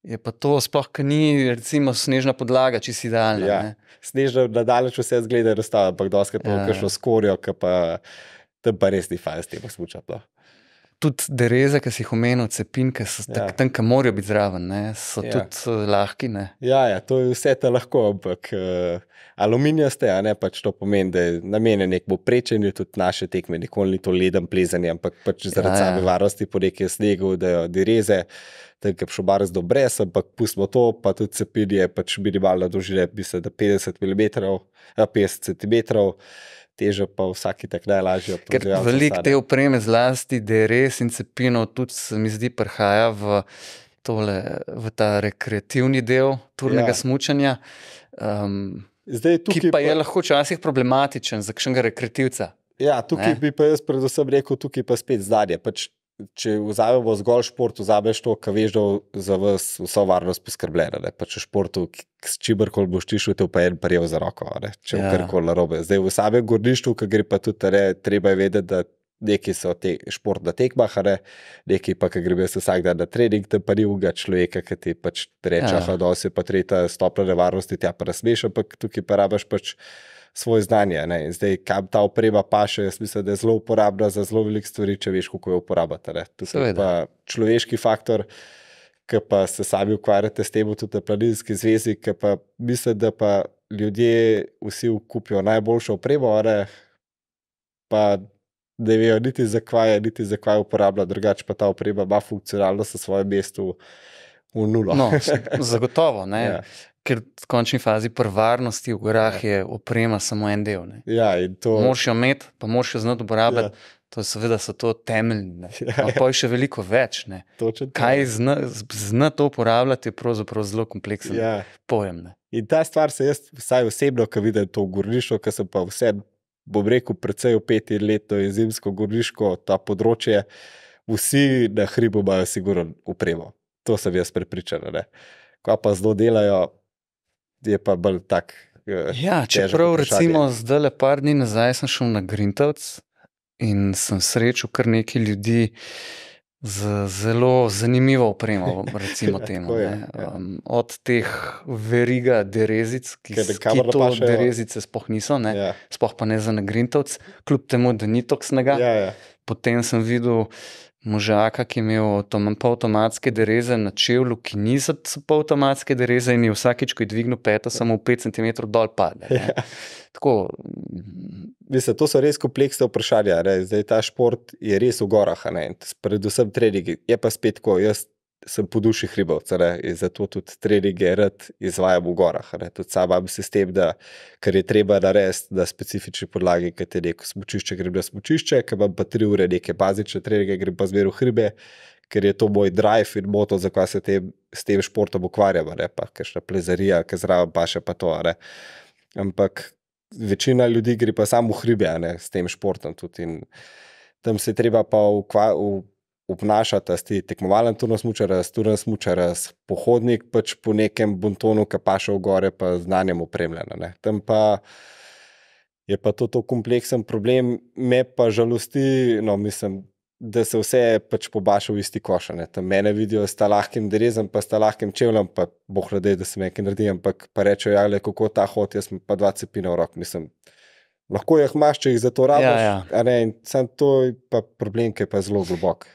Je pa to sploh, ki ni recimo snežna podlaga, če si idealna. Ja. ne. Snežno na daleč vse zgleda razstava, ampak doskrat to Ja. ja. kakšno skorijo, ki pa tam pa res ni fajn s tem smučati. Tudi dereze, ki si jih omenil, cepinke, so Ja. ja. tam, ki morajo biti zraven, ne? so Ja. ja. tudi eh, lahki. Ne? Ja, ja, to je vse te lahko, ampak uh, aluminijaste, a ne pač to pomeni, da je namenjen nekemu prečenju, tudi naše tekme, nikoli ni to leden plezanje, ampak pač zaradi Ja, ja, ja. same varnosti po neki snegu, da jo direze, tam je šobar zdo brez, ampak pustimo to, pa tudi cepin je pač minimalna dolžina, mislim, da 50 mm, a 50 cm, teža pa vsaki tak najlažje. Ker veliko te opreme, zlasti DRS in cepinov, tudi se mi zdi, prihaja v, tole, v ta rekreativni del turnega Ja. ja. smučanja, um, Zdaj, ki tukaj pa je lahko včasih problematičen za kakšnega rekreativca. Ja, tukaj Ne? bi pa jaz predvsem rekel, tukaj pa spet znanje. Pač, če vzamemo zgolj šport, vzameš to, kar veš, da za vas vso varnost poskrbljena. Ne? Pač v športu, s čimer boš tišel, te pa en prijel za roko, a ne? če je Ja. karkoli narobe. Zdaj v samem gorništvu, ki gre pa tudi, ne, treba je vedeti, da neki so te, šport na tekmah, ne, neki pa, ki gre vsak dan na trening, tam pa ni uga človeka, ki ti pač reče, Ja. da si pa tretja stopna nevarnosti, tja pa razmeš, ampak tukaj pa rabaš pač svoje znanje. Ne? In Zdaj, kam ta oprema paše, jaz mislim, da je zelo uporabna za zelo veliko stvari, če veš, kako jo ne. Tukaj pa človeški faktor, ki pa se sami ukvarjate s tem, tudi na planinski zvezi, ki pa mislim, da pa ljudje vsi kupijo najboljšo opremo, ne, pa ne vejo niti zakaj, niti zakaj uporablja, drugače pa ta oprema ima funkcionalnost na svojem mestu v nulo. No, <laughs> zagotovo, ne, Ja. Ja. ker v končni fazi pri varnosti v gorah je oprema samo en del. Ne. ja, to. Moš jo imeti, pa moš jo znati uporabljati. Ja. Ja. To seveda so to temeljni. ne. <laughs> Ja, Ampak pa je še veliko več. Kaj zna, zna to uporabljati, je pravzaprav zelo kompleksen ja. Ja. pojem. Ne. In ta stvar se jaz, vsaj osebno, ki vidim to gorniško, ki sem pa vse, bom rekel, precej upeti letno in zimsko gorniško, ta področje, vsi na hribu imajo sigurno upremo. To sem jaz prepričan. Ko pa zelo delajo, je pa bolj tak. eh, Ja, čeprav recimo zdaj le par dni nazaj sem šel na Grintavc in sem srečal kar nekaj ljudi z zelo zanimivo opremo, <laughs> recimo Ja, temu. je, ja. Um, od teh veriga derezic, ki, kamor ki to pašejo. derezice sploh niso, ne. Ja, sploh pa ne za na Grintavc, kljub temu, da ni toksnega. ja, ja. Potem sem videl možaka, ki je imel avtom- polavtomatske dereze na čevlju, ki niso polavtomatske dereze in je vsakeč, ko je dvignil peto, samo 5 cm dol pade. ne. Ja. Tako, Mislim, to so res kompleksne vprašanja. Ne? Zdaj, ta šport je res v gorah, predvsem treningi. Je pa spet tako, jaz sem po duši hribovca, ne, in zato tudi treninge rad izvajam v gorah. Ne. Tudi sam imam sistem, da kar je treba narediti na specifični podlagi, ker te neko smočišče gre na smočišče, ker imam pa tri ure neke bazične treninge, grem pa zmeraj v hribe, ker je to moj drive in moto, zakaj se te, s tem športom ukvarjam, ne pa kakšna plezarija, ki zraven pa še pa to. Ne. Ampak večina ljudi gre pa samo v hribe, ne, s tem športom tudi. In tam se treba pa ukva, v, obnašati, ti tekmovalen turno smučar, turno smučar, pohodnik pač po nekem bontonu, ki pa še v gore, pa znanjem opremljena. Ne. Tam pa je pa to, to kompleksen problem, me pa žalosti, no, mislim, da se vse pač pobaša v isti košane. Tam mene vidijo s lahkim derezom, pa s lahkim čevljem, pa boh hlade, da se nekaj naredi, ampak pa rečejo, ja, le kako ta hod, jaz pa dva cepina v rok, mislim. Lahko jih imaš, če jih za to rabiš. Ja, ja. Ne, sam to je pa problem, ki je pa zelo globok.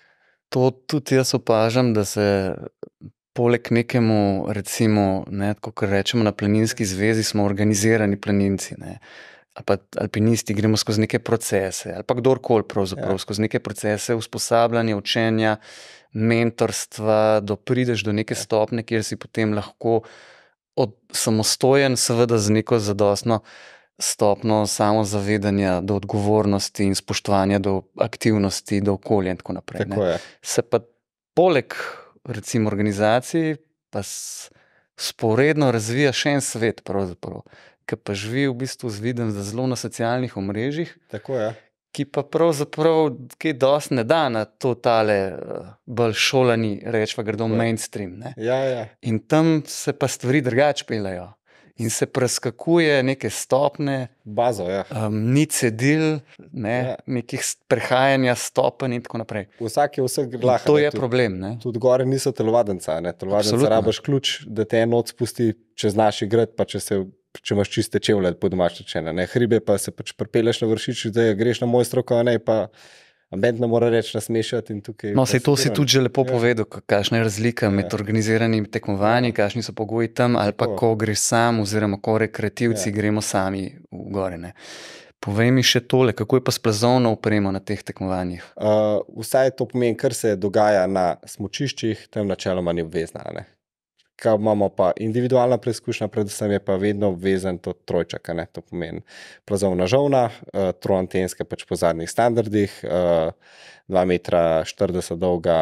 To tudi jaz opažam, da se poleg nekemu, recimo, ne, kot rečemo na planinski zvezi, smo organizirani planinci. Ne. Ali pa alpinisti gremo skozi neke procese, ali pa kdorkoli, pravzaprav ja. skozi neke procese usposabljanja, učenja, mentorstva, da prideš do neke ja. stopne, kjer si potem lahko od, samostojen, seveda z neko zadostno stopno samozavedanja, do odgovornosti in spoštovanja do aktivnosti, do okolja in tako naprej. Tako Se pa poleg recimo organizacij, pa sporedno razvija še en svet, ki pa živi v bistvu zviden zelo na socialnih omrežjih. Tako je. Ki pa pravzaprav, ki dosti ne da na to tale bolj šolani, rečemo, gredo mainstream. Ja, ja. In tam se pa stvari drugače pelejo in se preskakuje neke stopne, bazo. Ja. Um, ni cedil, ne, ja. nekih prehajanja stopenj in tako naprej. Vsak je vse glah. To je tudi, problem. Ne. Tudi gore niso telovadenca. Telovadenca rabaš ključ, da te eno spusti čez naš grad, pa če se. Če imaš čiste čevlje, po domačem rečeno, hribe pa se pač prepeleš na vršič, da greš na moj stroko, ne pa Ambient ne more reči, da smešati. No, se to si tudi že lepo ja. povedal, kakšna je razlika ja. med organiziranimi tekmovanji, kakšni so pogoji tam, ali pa ko greš sam, oziroma ko rekreativci ja. gremo sami v gore. Ne. Povej mi še tole, kako je pa s plazovno upremo na teh tekmovanjih? Uh, vsaj to pomeni, kar se dogaja na smočiščih, tam načeloma ni obvezna. Ne? Kaj imamo pa? Individualna preizkušnja, predvsem je pa vedno obvezen to trojček, ne? To pomeni plazovna žovna, uh, troantenska pač po zadnjih standardih, uh, eh, 2,40 metra dolga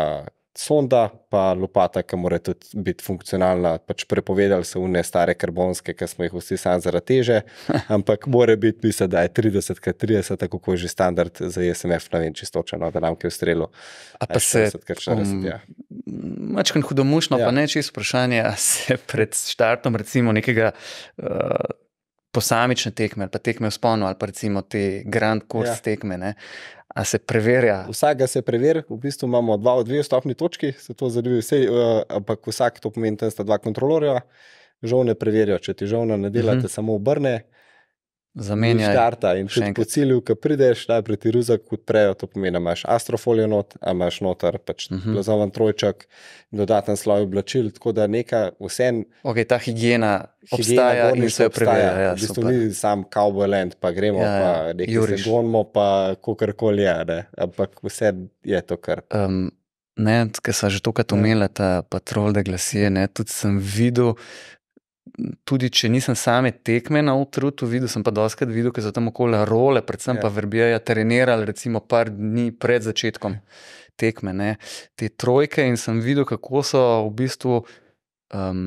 sonda, pa lopata, ki mora tudi biti funkcionalna. Pač prepovedali so vne stare karbonske, ki smo jih vsi sami zaradi teže, <laughs> ampak mora biti, mislim, da je 30 krat 30, tako kot je že standard za SMF, ne vem, čistočeno, da nam je v strelu. A pa se. 40 krat 40, um, ja. Mačkan hudomušno, ja. pa ne čisto vprašanje, ali se <laughs> pred štartom recimo nekega. Uh, Posamične tekme, ali pa tekme v sponu, ali pa recimo te Grand Course ja. tekme, ne, A se preverja? Vsak se preverja, v bistvu imamo dva, dve stopni točki, se to zadeva vse, uh, ampak vsak to pomeni, da sta dva kontrolorja, žovne preverijo, če ti žovna ne dela, uh mhm. -huh. samo obrne. Zamenjaj. Štarta in če po cilju, ki prideš, najprej ti ruzak odprejo, to pomeni, imaš astrofolijo not, a imaš noter pač uh -huh. plazovan trojček, dodaten sloj oblačil, tako da neka vsem. Ok, ta higiena obstaja in se preverja. Ja, v bistvu super. ni sam cowboy land, pa gremo ja, ja. pa nekaj se gonimo, pa kakorkoli je, ne. ampak vse je to kar. Um, ne, ker sem že tokrat umela ta patrol de glasije, ne, tudi sem videl, tudi če nisem same tekme na utrutu videl, sem pa doskrat videl, ker so tam okoli role, predvsem ja. pa verbijajo trenirali recimo par dni pred začetkom tekme, ne, te trojke in sem videl, kako so v bistvu um,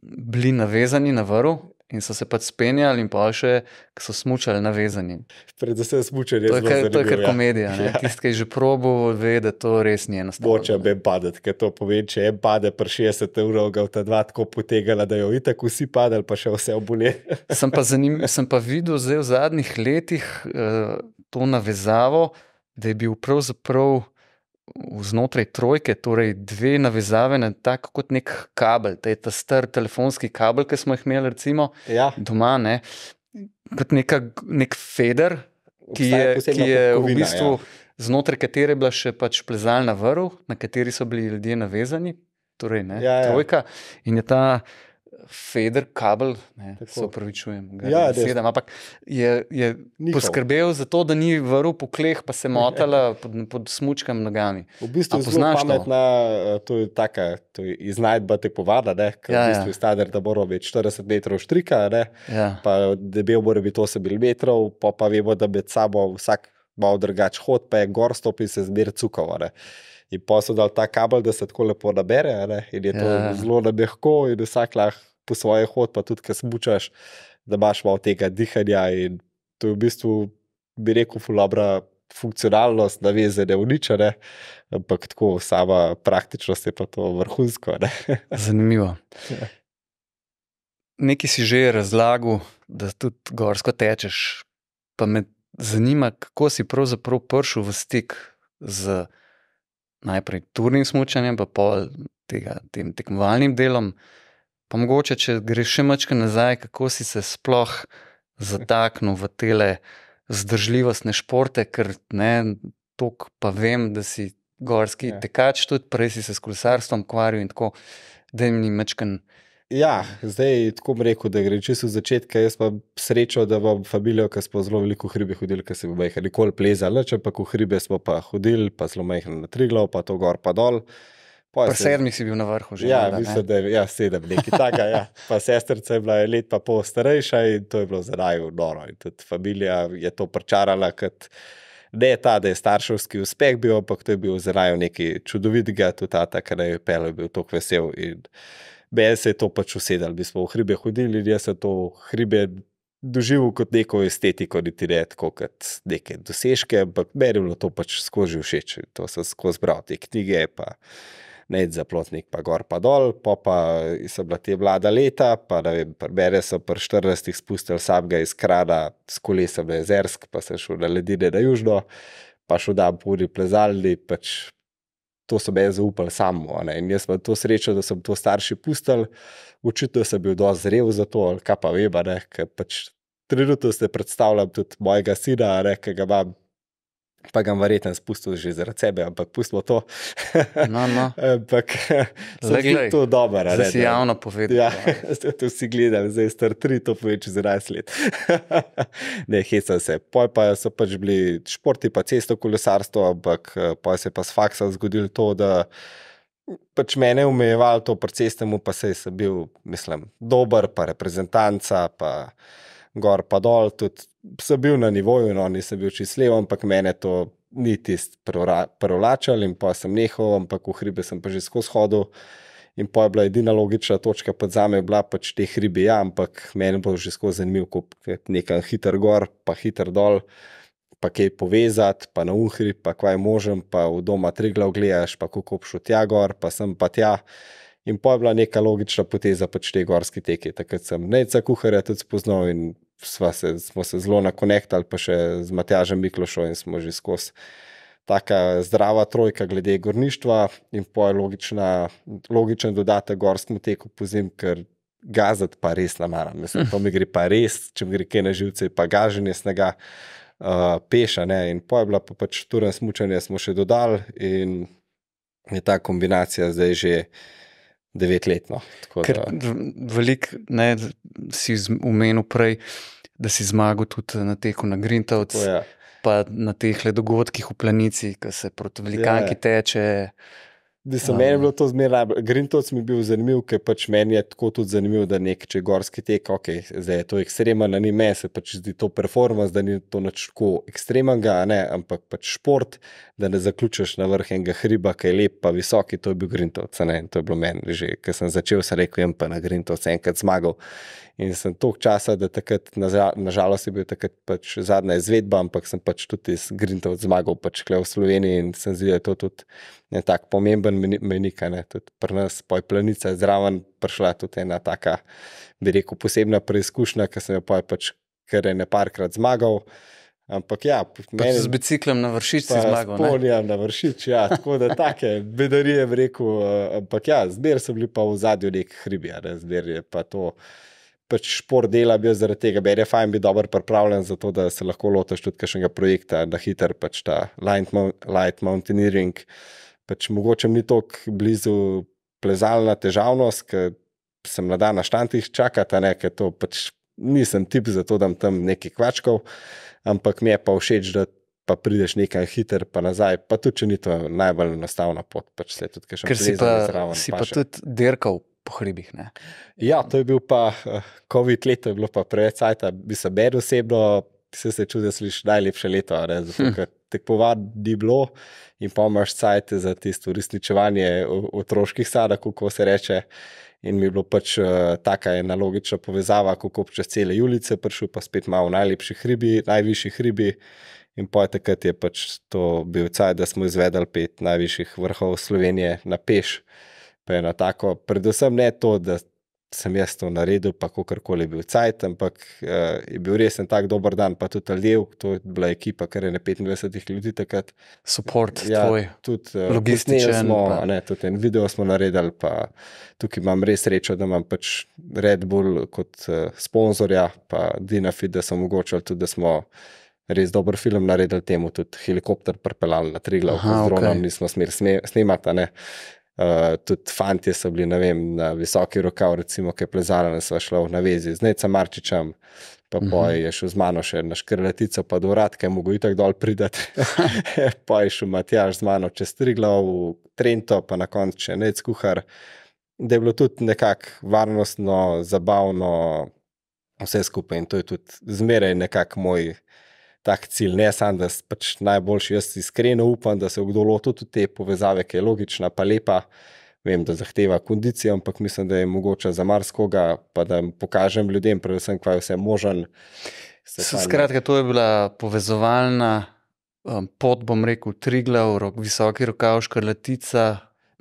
bili navezani na vrhu in so se pač spenjali, in pa še, ki so smučali navezani. Predvsem smučali, to je kar, to je kar ja. komedija. Ja. Tisti, ki je že probo, ve, da to res ni enostavno. Moče bi padati, ker to pove, če je pade pri 60 evrov, ga ta dva tako potegala, da jo itak vsi padali, pa še vse obole. <laughs> sem, pa zanim, sem pa videl zdaj v zadnjih letih uh, to navezavo, da je bil pravzaprav znotraj trojke, torej dve navezave na tak kot nek kabel, to je ta star telefonski kabel, ki smo jih imeli recimo, ja. doma, ne? kot neka, nek feder, ki je, ki je v bistvu ja. znotraj katere bila še pač plezalna vrv, na kateri so bili ljudje navezani, torej ne, ja, ja. trojka. In je ta Feder kabel, ne, Tako. se upravičujem, Ja, sedem, ampak je, je Njihov. poskrbel za to, da ni vrl po kleh, pa se motala <laughs> pod, pod smučkami nogami. V bistvu je zelo poznaš to? pametna, eh, to je taka, to je iznajdba tekmovada, ker Ja, ja, v ja. bistvu je standard, da mora biti 40 metrov štrika, ne, Ja. pa debel mora biti 8 mm, pa, pa vemo, da med sabo vsak malo drugač hod, pa je gor stopi in se zmer cukava. Ne. In pa so dal ta kabel, da se tako lepo nabere, a ne, in je to Ja. ja. zelo mehko, in vsak lahko po svoje hod, pa tudi, ki smučaš, da imaš malo tega dihanja. In to je v bistvu, bi rekel, fulabra funkcionalnost, naveze ne uničene, ampak tako sama praktičnost je pa to vrhunsko. Ne. <laughs> Zanimivo. Ja. Nekaj si že razlagal, da tudi gorsko tečeš. Pa me zanima, kako si pravzaprav prišel v stik z najprej turnim smučanjem, pa pol tega, tem tekmovalnim delom. Pa mogoče, če greš še mačka nazaj, kako si se sploh zataknil v tele zdržljivostne športe, ker ne, tok pa vem, da si gorski Ja. tekač, tudi prej si se s kolesarstvom ukvarjal in tako, da jim ni mačkan. Ja, zdaj tako bom rekel, da gre čisto od začetka. Jaz pa srečo, da imam familijo, ki smo zelo veliko v hribe hodili, ker se bomo jih nikoli plezali, če pa v hribe smo pa hodili, pa zelo majhen na Triglav, pa to gor pa dol. Pol Se- sedmih si bil na vrhu že. Ja, mislim, da je ja, sedem, nekaj takega. Ja. Pa sestrica je bila let pa pol starejša in to je bilo za naju noro. In tudi familija je to pričarala kot ne ta, da je starševski uspeh bil, ampak to je bil za naju nekaj čudovitega, tudi ta, ki je pel, je bil tako vesel. In meni se je to pač usedel. Mi smo v hribe hodili in jaz sem to hribe doživel kot neko estetiko, niti ne tako kot neke dosežke, ampak meni je bilo to pač skozi všeč. To sem skozi bral te knjige. Pa, Nec za plotnik, pa gor, pa dol, pa, pa so bila te vlada leta, pa ne vem, bere so pri 14 spustili samega iz krada s kolesom na jezersk, pa sem šel na ledine na južno, pa šel dan po uri plezalni, pač to so me zaupali samo. ne. In jaz sem to srečo, da sem to starši pustili, očitno sem bil dosti zrel za to, ali kaj pa vem, ne, ker pač trenutno se predstavljam tudi mojega sina, ne, ki ga imam. Pa ga verjetno spustil že zaradi sebe, ampak pustimo to. No, no. <laughs> Ampak zdi glej, to dobro. Zdaj si da- javno povedal. Ja, <laughs> ste to vsi gledali, zdaj je star 3, to pove čez 11 let. <laughs> ne, hecam se. Poj pa so pač bili športi, pa cesto kolesarstvo, ampak eh, poj se je pa s faksa zgodilo to, da pač mene je omejevalo to pri cestemu, pa sej sem bil, mislim, dober, pa reprezentanca, pa gor pa dol, tudi sem bil na nivoju, no nisem bil čisljiv, ampak mene to ni tisti prevlačal in pa sem nehal, ampak v hribe sem pa že skozi hodil. In pa je bila edina logična točka pod zame, bila pač te hribe, ja, ampak meni bo že skozi zanimiv, ko nekaj hiter gor, pa hiter dol, pa kaj povezati, pa na unhri, pa kaj možem, pa v doma triglav gledaš, pa kako šel tja gor, pa sem pa tja. In pa je bila neka logična poteza pač te gorske teke. Takrat sem neca kuharja tudi spoznal in se, smo se zelo nakonektali, pa še z Matjažem Miklošo in smo že skozi taka zdrava trojka glede gorništva in pa je logična, logičen dodatek gorskemu teku po zim, ker gazati pa res ne maram. Mislim, to mi gre pa res, če mi gre kaj na živce, pa gaženje snega, uh, peša. Ne? In pa je bila pa pač turna smučanja, smo še dodali in je ta kombinacija zdaj že devetletno. Ker veliko ne si umenil prej, da si zmagal tudi na teku na Grintovcu, tako je. pa na teh dogodkih v planici, ki se proti velikanki Ja. teče. Da se meni bilo to zmeraj najbolj. Grintovc mi je bil zanimiv, ker pač meni je tako tudi zanimivo, da nek če gorski tek, ok, zdaj je to ekstremen, ni meni se pač zdi to performance, da ni to nič tako ekstremenga, ne, ampak pač šport, da ne zaključiš na vrh enega hriba, ki je lep, pa visoki, to je bil Grintovc, a ne, in to je bilo meni že, ker sem začel, sem rekel, jem pa na Grintovc enkrat zmagal. In sem toliko časa, da takrat, nažal- nažalost, je bil takrat pač zadnja izvedba, ampak sem pač tudi iz Grintovc zmagal, pač kle v Sloveniji in sem zdi, da je to tudi en tak pomemben meni- a ne, tudi pri nas, poj planica je zraven prišla tudi ena taka, bi rekel, posebna preizkušnja, ker sem jo poj pač kar ene parkrat zmagal. Ampak ja, Pa tudi z biciklom na vršič si zmagal. ne? Polnija na vršič, ja, tako da take bedarije, bi rekel, eh, ampak ja, zmer so bili pa v zadju nek hribi, a ne, zmer je pa to. Pač šport dela bil zaradi tega, da je fajn biti dobro pripravljen, zato da se lahko lotiš tudi kakšnega projekta, da hiter pač ta light, light mountaineering. Pač mogoče ni tako blizu plezalna težavnost, ker sem na dan na štantih čakati, ne, ker to pač nisem tip za to, da imam tam nekaj kvačkov, ampak mi je pa všeč, da pa prideš nekaj hiter, pa nazaj, pa tudi če ni to najbolj enostavna pot. Pač se tudi, ker si pa, zraven, si pa tudi dirkal po hribih. Ne? Ja, to je bil pa uh, COVID leto, je bilo pa preveč cajt, bi se ber osebno, se se čudi, da slišiš najlepše leto, ne, zato hm. ker tekmovati ni bilo in pa imaš cajt za tisto uresničevanje otroških sada, kako se reče. In mi je bilo pač uh, taka ena logična povezava, kako čez cele ulice, prišel pa spet malo v najlepši hribi, najvišji hribi. In po takrat je pač to bil caj, da smo izvedli pet najvišjih vrhov Slovenije na peš. Pa je na tako, predvsem ne to, da sem jaz to naredil, pa kakorkoli bil cajt, ampak uh, je bil res en tak dober dan, pa tudi Aljev, to je bila ekipa, kar je ne 25 ljudi takrat. Support, ja, tvoj. Tudi uh, logističen. Smo, pa... ne, tudi en video smo naredili, pa tukaj imam res srečo, da imam pač Red Bull kot uh, sponzorja, pa Dinafid, da sem omogočal tudi, da smo res dober film naredili temu, tudi helikopter pripeljali na tri glavne, z dronom okay. nismo smeli snemati. Uh, tudi fanti so bili vem, na visoki rokav, recimo, ki je plezala, da so šla v navezi z Necem Marčičem, pa uh mhm. -huh. je šel z mano še na škrletico, pa do vrat, ki je mogel tako dol pridati. <laughs> <laughs> pa je šel Matjaš z mano čez tri glav, v Trento, pa na koncu še Nec kuhar. Da je bilo tudi nekako varnostno, zabavno, vse skupaj in to je tudi zmeraj nekako moj tak cilj, ne samo, da si pač najboljši. Jaz iskreno upam, da se kdo loti tudi te povezave, ki je logična, pa lepa. Vem, da zahteva kondicijo, ampak mislim, da je mogoče za marsikoga, pa da pokažem ljudem, predvsem, kaj je vse možen. Skratka, to je bila povezovalna um, pot, bom rekel, tri glav, rok, visoki rokav, škrletica,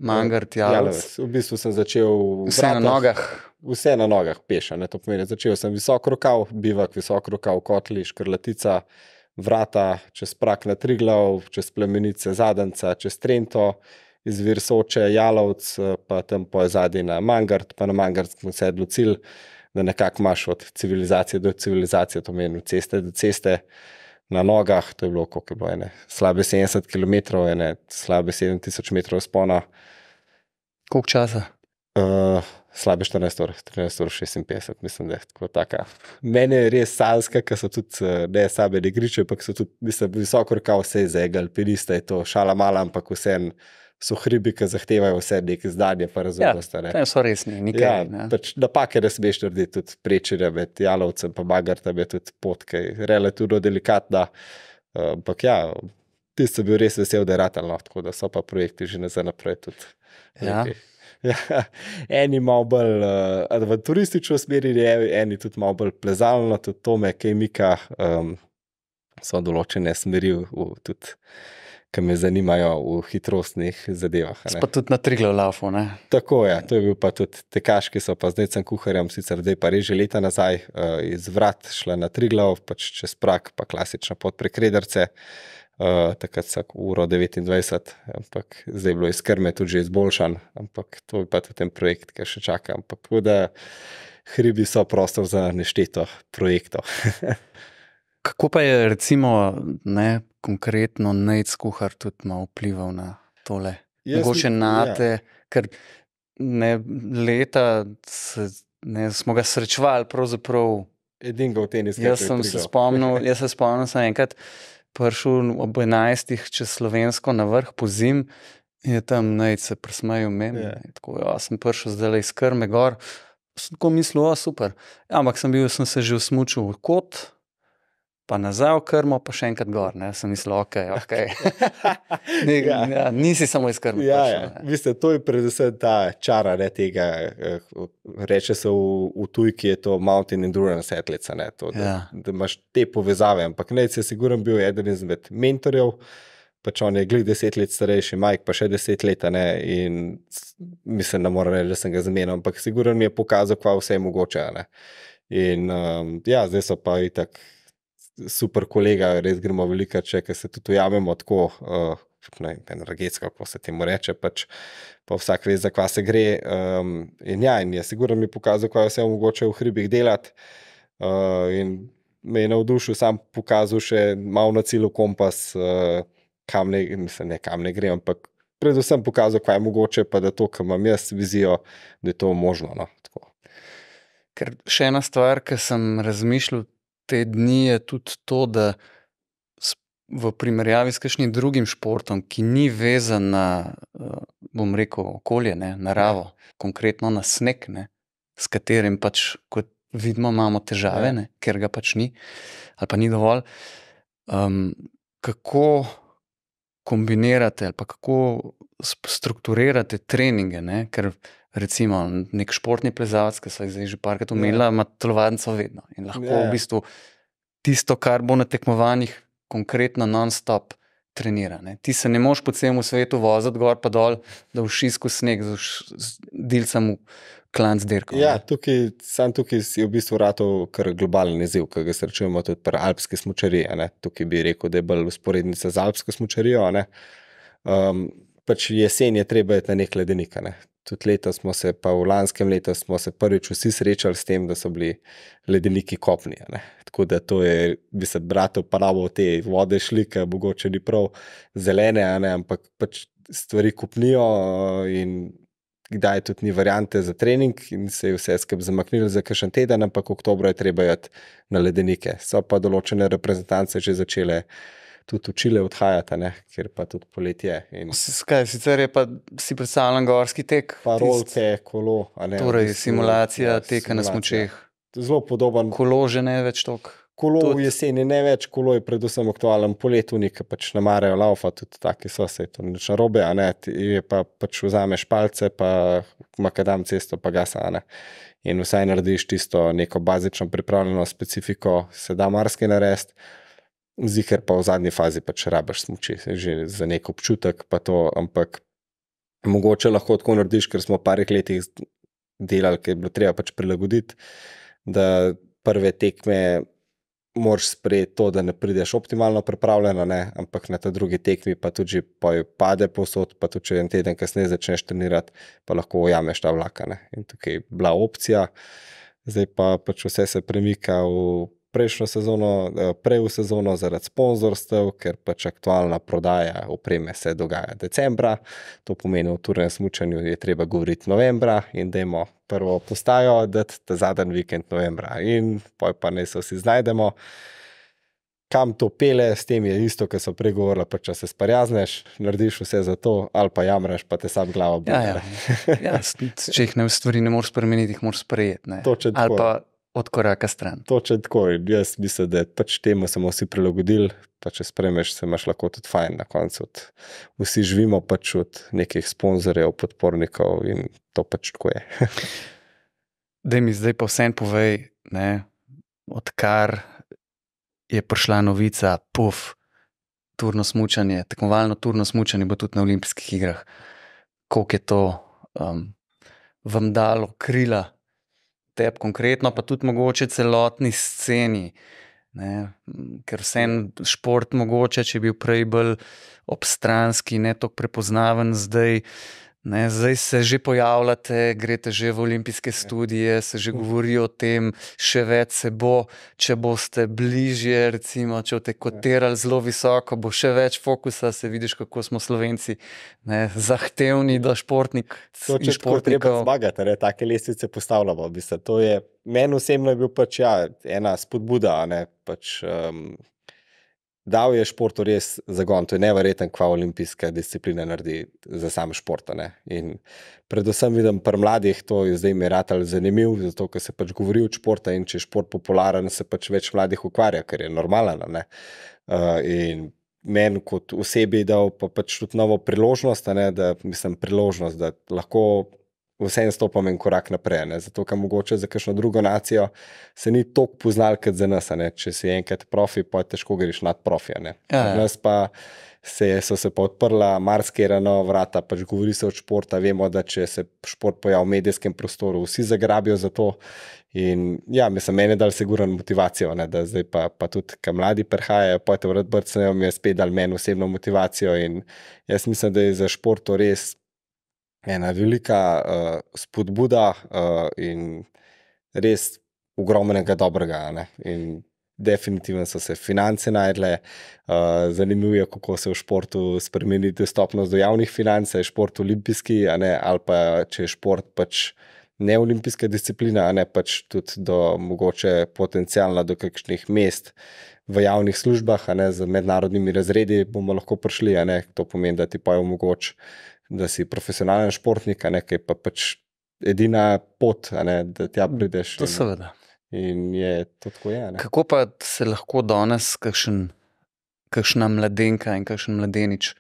mangar, tjalec. Ja, v bistvu sem začel vse na nogah. Vse na nogah, peša. Začel sem visok rokav, bivak, visok rokav, kotli, škrletica vrata, čez prak na tri glav, čez plemenice Zadanca, čez Trento, izvir Soče, Jalovc, pa tam po zadnji na Mangard, pa na Mangard smo se odločili, da nekako imaš od civilizacije do civilizacije, to meni ceste do ceste. Na nogah, to je bilo koliko je bilo, ene, slabe 70 km, ene, slabe 7000 metrov spona. Koliko časa? Uh, slabe 14 ur, 13 ur 56, mislim, da je tako taka. Mene je res salska, ker so tudi eh, ne sabe negriče, ampak so tudi, mislim, visoko rokavo vse za alpinista, je to šala mala, ampak vsem so hribi, ki zahtevajo vse neke zdanje, pa razumnost. Ja, ne, so resni, nikaj. Ja, pač napake, da smeš narediti tudi prečenje med jalovcem in magartem, je tudi pot, ki je relativno delikatna. Eh, ampak ja, ti si bil res vesel, da je ratelno, tako da so pa projekti že nazaj naprej tudi. Ja. Ja, eni malo bolj uh, avanturistično usmerjeni, eni tudi malo bolj plezalno, tudi tome, ki mika, um, so določene smeri, v, tudi, ki me zanimajo v hitrostnih zadevah. Pa tudi na triglav lafo. Tako je, to je bil pa tudi tekaški, so pa zdaj sem kuharjem, sicer zdaj pa reže leta nazaj uh, iz vrat šla na triglav, pač čez prak, pa klasična pot prek rederce. Uh, takrat so uro 29, ampak zdaj je bilo iz krme tudi izboljšan, ampak to je pa tudi ten projekt, ki še čaka. Ampak tako da hribi so prostor za nešteto projektov. <laughs> Kako pa je recimo ne, konkretno Nec kuhar tudi malo vplival na tole? Mogoče na te, ja. ker ne leta se, ne, smo ga srečevali pravzaprav. Edinga v tenis. Jaz sem se spomnil, <laughs> jaz se spomnil sem enkrat prišel ob 11. čez slovensko na vrh po zim je tam naj se presmejo meni. Yeah. Ja. Tako, ja, sem prišel zdaj iz krme gor, sem tako mislil, o super. Ja, ampak sem bil, sem se že usmučil v kot pa nazaj v krmo, pa še enkrat gor. Ne? Sem mislil, ok, ok. ne, ja. Ja, nisi samo iz krma. Ja, ja. Veste, to je predvsem ta čara ne, tega. Eh, reče se v, v tujki, je to Mountain Endurance Atletica. Da, ja. da imaš te povezave. Ampak ne, se siguren bil eden izmed mentorjev. Pač on je glih deset let starejši, Mike pa še deset let, ne, in mislim, da moram reči, da sem ga zamenjal, ampak siguren mi je pokazal, kva vse je mogoče. Ne. In um, ja, zdaj so pa itak super kolega, res gremo veliko, če se tudi ujamemo tako, uh, ne, energetsko, kako se temu reče, pač pa vsak ve, za kva se gre. Um, in ja, in je sigurno mi pokazal, kaj vse mogoče v hribih delati. Uh, in me je navdušil, sam pokazal še malo na cilju kompas, uh, kam ne, mislim, ne kam ne gre, ampak predvsem pokazal, kaj je mogoče, pa da to, kar imam jaz vizijo, da je to možno. No, Ker še ena stvar, ki sem razmišljal te dni, je tudi to, da v primerjavi s kakšnim drugim športom, ki ni vezan na, eh, bom rekel, okolje, ne, naravo, konkretno na sneg, ne, s katerim pač, kot vidimo, imamo težave, ne, ker ga pač ni, ali pa ni dovolj. Um, kako kombinirate, ali pa kako strukturirate treninge? Ne? Ker recimo nek športni plezalec, ki so jih zdaj že parkrat ja. ima telovadnico vedno in lahko ja, ja. v bistvu tisto, kar bo na tekmovanjih konkretno non-stop trenira. Ne. Ti se ne moš po celem svetu voziti gor pa dol, da v šisku sneg, z delcem v klanc dirko. Ja, tukaj, sam tukaj je v bistvu ratov kar globalen izziv, ki ga srečujemo tudi pri alpski smučariji. Tukaj bi rekel, da je bolj usporednica z alpsko smučarijo. Um, pač jesen je treba iti na nek ledenik. Ne tudi letos smo se, pa v lanskem letu smo se prvič vsi srečali s tem, da so bili ledeniki kopni. Ne. Tako da to je, bi se bratov pravo te vode šli, ki mogoče ni prav zelene, ne, ampak pač stvari kopnijo in kdaj tudi ni variante za trening in se je vse skupaj zamaknilo za kakšen teden, ampak oktober je treba iti na ledenike. So pa določene reprezentance že začele tudi učile odhajati, ne? ker pa tudi poletje. In... Skaj, sicer je pa si predstavljam gorski tek. Pa rolke, kolo. Ne, torej, simulacija ja, teka na smočeh. Zelo podoben. Kolo že ne več tok. Kolo tudi. v jeseni ne več, kolo je predvsem aktualen poletju, nekaj pač ne marajo laufa, tudi taki so se, to nič narobe, a ne, ti pa pač vzameš palce, pa makadam cesto, pa gasa, a ne. In vsaj narediš tisto neko bazično pripravljeno specifiko, se da marsikaj narediti. Zihar pa v zadnji fazi pač rabaš smoči, že za nek občutek, pa to, ampak mogoče lahko tako narediš, ker smo v parih letih delali, ker je bilo treba pač prilagoditi, da prve tekme moraš sprejeti to, da ne prideš optimalno pripravljeno, ne? ampak na ta drugi tekmi pa tudi pade posod, pa tudi če en teden kasneje začneš trenirati, pa lahko ujameš ta vlakane. In tukaj je bila opcija, zdaj pa pač vse se premika v prejšnjo sezono, eh, prej v sezono zaradi sponzorstev, ker pač aktualna prodaja opreme se dogaja decembra, to pomeni v turnem smutnju je treba govoriti novembra in da imamo prvo postajo, da je zadnji vikend novembra in poj pa ne se vsi znajdemo. Kam to pele, s tem je isto, kar so pregovorili, pa če se sprijazneš, narediš vse za to, ali pa jamraš, pa te sam glavo boli. Ja, ja. ja, če jih ne stvari ne moreš spremeniti, jih moraš sprejeti. Ali pa od koraka stran. To če tako, jaz mislim, da pač temu smo vsi prilagodili, pa če spremeš, se imaš lahko tudi fajn na koncu. Vsi živimo pač od nekih sponzorjev, podpornikov in to pač tako je. <laughs> da mi zdaj pa vsem povej, ne, odkar je prišla novica, puf, turno smutanje, tekmovalno turno smutanje bo tudi na olimpijskih igrah. Koliko je to um, vam dalo krila? Tebi konkretno, pa tudi mogoče celotni sceni. Ne? Ker vsem šport, mogoče, če bi bil prej bolj obstranski, ne tako prepoznaven, zdaj Ne, zdaj se že pojavljate, greste že v olimpijske študije, se že govori o tem, še več se bo, če boste bližje, recimo, če boste kotirali zelo visoko, bo še več fokusa, se vidiš, kako smo slovenci ne, zahtevni, da športnik. To, če treba zmagati, ne, take lestvice postavljamo. Meni osebno je bil pač ja, ena spodbuda, ne, pač, um, dal je športu res zagon, to je nevreten, kva olimpijska disciplina naredi za sam šport. Predvsem vidim pri mladih, to je zdaj mi ratelj zanimiv, zato ker se pač govori o športu in če je šport popularen, se pač več mladih ukvarja, ker je normalno. Uh, in meni kot osebi dal pa pač tudi novo priložnost, ne, da mislim priložnost, da lahko vseeno stopam en korak naprej. Ne? Zato, ker mogoče za kakšno drugo nacijo se ni tako poznal kot za nas. Ne? Če si enkrat profi, pa je težko greš nad profi. Ja, ja. Nas pa se, so se pa odprla marsikera nova vrata, pač govori se o športu. Vemo, da če se šport pojavi v medijskem prostoru, vsi zagrabijo za to. In ja, mislim, meni je dal siguran motivacijo, ne, da zdaj pa, pa tudi, ki mladi prihajajo, pa te vrat brcajo, mi je spet dal meni osebno motivacijo. In jaz mislim, da je za šport to res ena velika uh, spodbuda uh, in res ogromnega dobrega. Ne? In definitivno so se finance najdle, uh, zanimivo je, kako se v športu spremeni dostopnost do javnih financ, je šport olimpijski, ali pa če je šport pač neolimpijske discipline, a ne pač tudi do mogoče potencijalno do kakšnih mest v javnih službah, ne z mednarodnimi razredi bomo lahko prišli, ne to pomeni, da ti pa je omogoč, da si profesionalen športnik, ne kaj pa pač edina pot, a ne da tja prideš. To in- seveda. In je to tako je. ne. Kako pa se lahko danes kakšen, kakšna mladenka in kakšen mladenič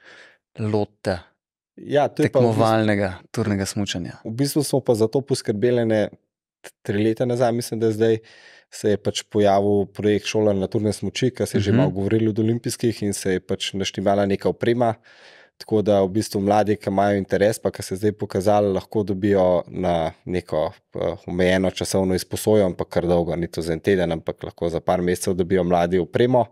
lota Ja, je pa v bistvu- tekmovalnega turnega smučanja? V bistvu smo pa za to poskrbeli ne tri leta nazaj, mislim, da je zdaj se je pač pojavil projekt Šola na turne smoči, ki se je že Mhm. malo govorilo od olimpijskih in se je pač naštimala neka oprema. Tako da v bistvu mladi, ki imajo interes, pa ki se zdaj pokazali, lahko dobijo na neko eh, omejeno časovno izposojo, ampak kar dolgo, ni to za en teden, ampak lahko za par mesecev dobijo mladi opremo.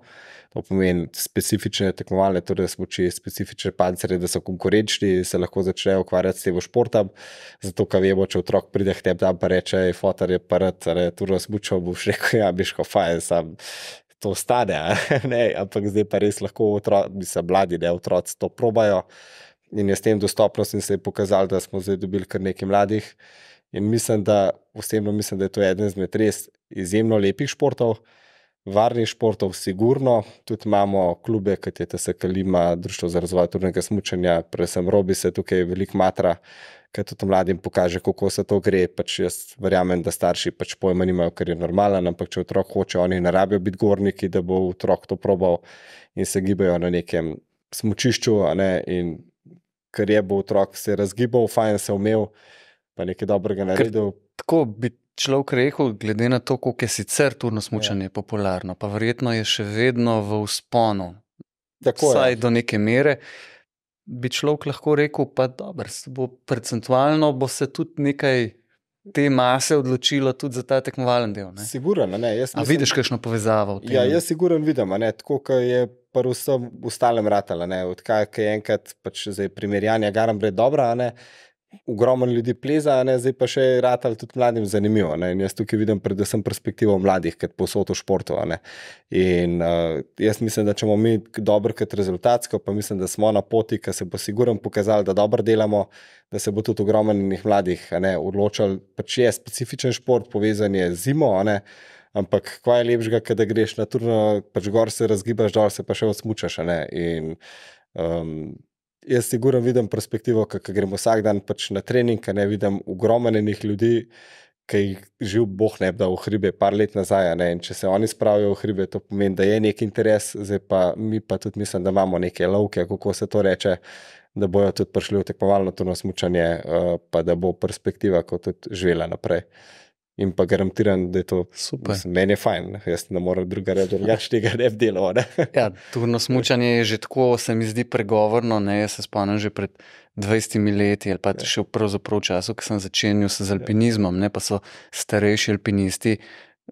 To pomeni specifične tekmovalne, torej smoči, specifične pancerje, da so konkurenčni, se lahko začnejo ukvarjati s tem športom. Zato, ker vemo, če otrok pride k tebi dan pa reče, fotor je prd, tu razmučal, boš rekel, ja, biš ko fajn, sam to stane, <laughs> ne, ampak zdaj pa res lahko otroci, mislim, mladi, ne otroci to probajo. In je s tem dostopnostjo se je pokazalo, da smo zdaj dobili kar nekaj mladih. In mislim, da osebno mislim, da je to eden izmed res izjemno lepih športov, varnih športov, sigurno. Tudi imamo klube, kot je TSK Lima, Društvo za razvoj turnega smučanja, predvsem Robi se tukaj veliko matra, ki tudi mladim pokaže, kako se to gre. Pač jaz verjamem, da starši pač pojma nimajo, ker je normalen, ampak če otrok hoče, oni ne rabijo biti gorniki, da bo otrok to probal in se gibajo na nekem smučišču, a ne, in ker je bo otrok se razgibal, fajn se umel, pa nekaj dobrega naredil. Tako bi človek rekel, glede na to, koliko je sicer turno smučanje ja. popularno, pa verjetno je še vedno v usponu, Tako vsaj je. do neke mere. Bi človek lahko rekel, pa dobro, bo percentualno bo se tudi nekaj te mase odločilo tudi za ta tekmovalen del. Ne? Siguren, a ne. Jaz A mislim- vidiš kakšno povezavo v tem? Ja, jaz siguren vidim, a ne, tako kot je pri vsem ostalem ratala. Odkaj ko je enkrat pač zdaj primerjanja garam bred dobra, a ne. Ogromno ljudi pleza, ne, zdaj pa še ratal tudi mladim zanimivo. Ne, in jaz tukaj vidim predvsem perspektivo mladih, kot posod v športu. ne. In uh, jaz mislim, da če bomo mi dobro, kot rezultatsko, pa mislim, da smo na poti, ki se bo sigurno pokazali, da dobro delamo, da se bo tudi ogromno mladih ne, odločal. Pač je specifičen šport, povezan je z zimo, ne. Ampak kaj je lepšega, kad greš na turno, pač gor se razgibaš, dol se pa še ne. In, um, jaz sigurno vidim perspektivo, ko gremo vsak dan pač na trening, a ne vidim ogromenih ljudi, ki jih živ Bog ne bi dal v hribe, par let nazaj. če se oni spravijo v hribe, to pomeni, da je neki interes, zdaj pa mi pa tudi mislim, da imamo neke lovke, kako se to reče. Da bojo tudi prišli v tekmovalno turno smučanje, uh, pa da bo perspektiva kot tudi živela naprej. In pa garantiram, da je to Super. Mislim, meni je fajn, jaz ne morem druga reči, drugače tega ne bi delal. Ne? <laughs> Ja, turno smučanje je že tako, se mi zdi, pregovorno. Ne? Jaz se spomnim že pred 20 leti, ali pa Ja. še pravzaprav času, ko sem začenjal s alpinizmom, ne? pa so starejši alpinisti,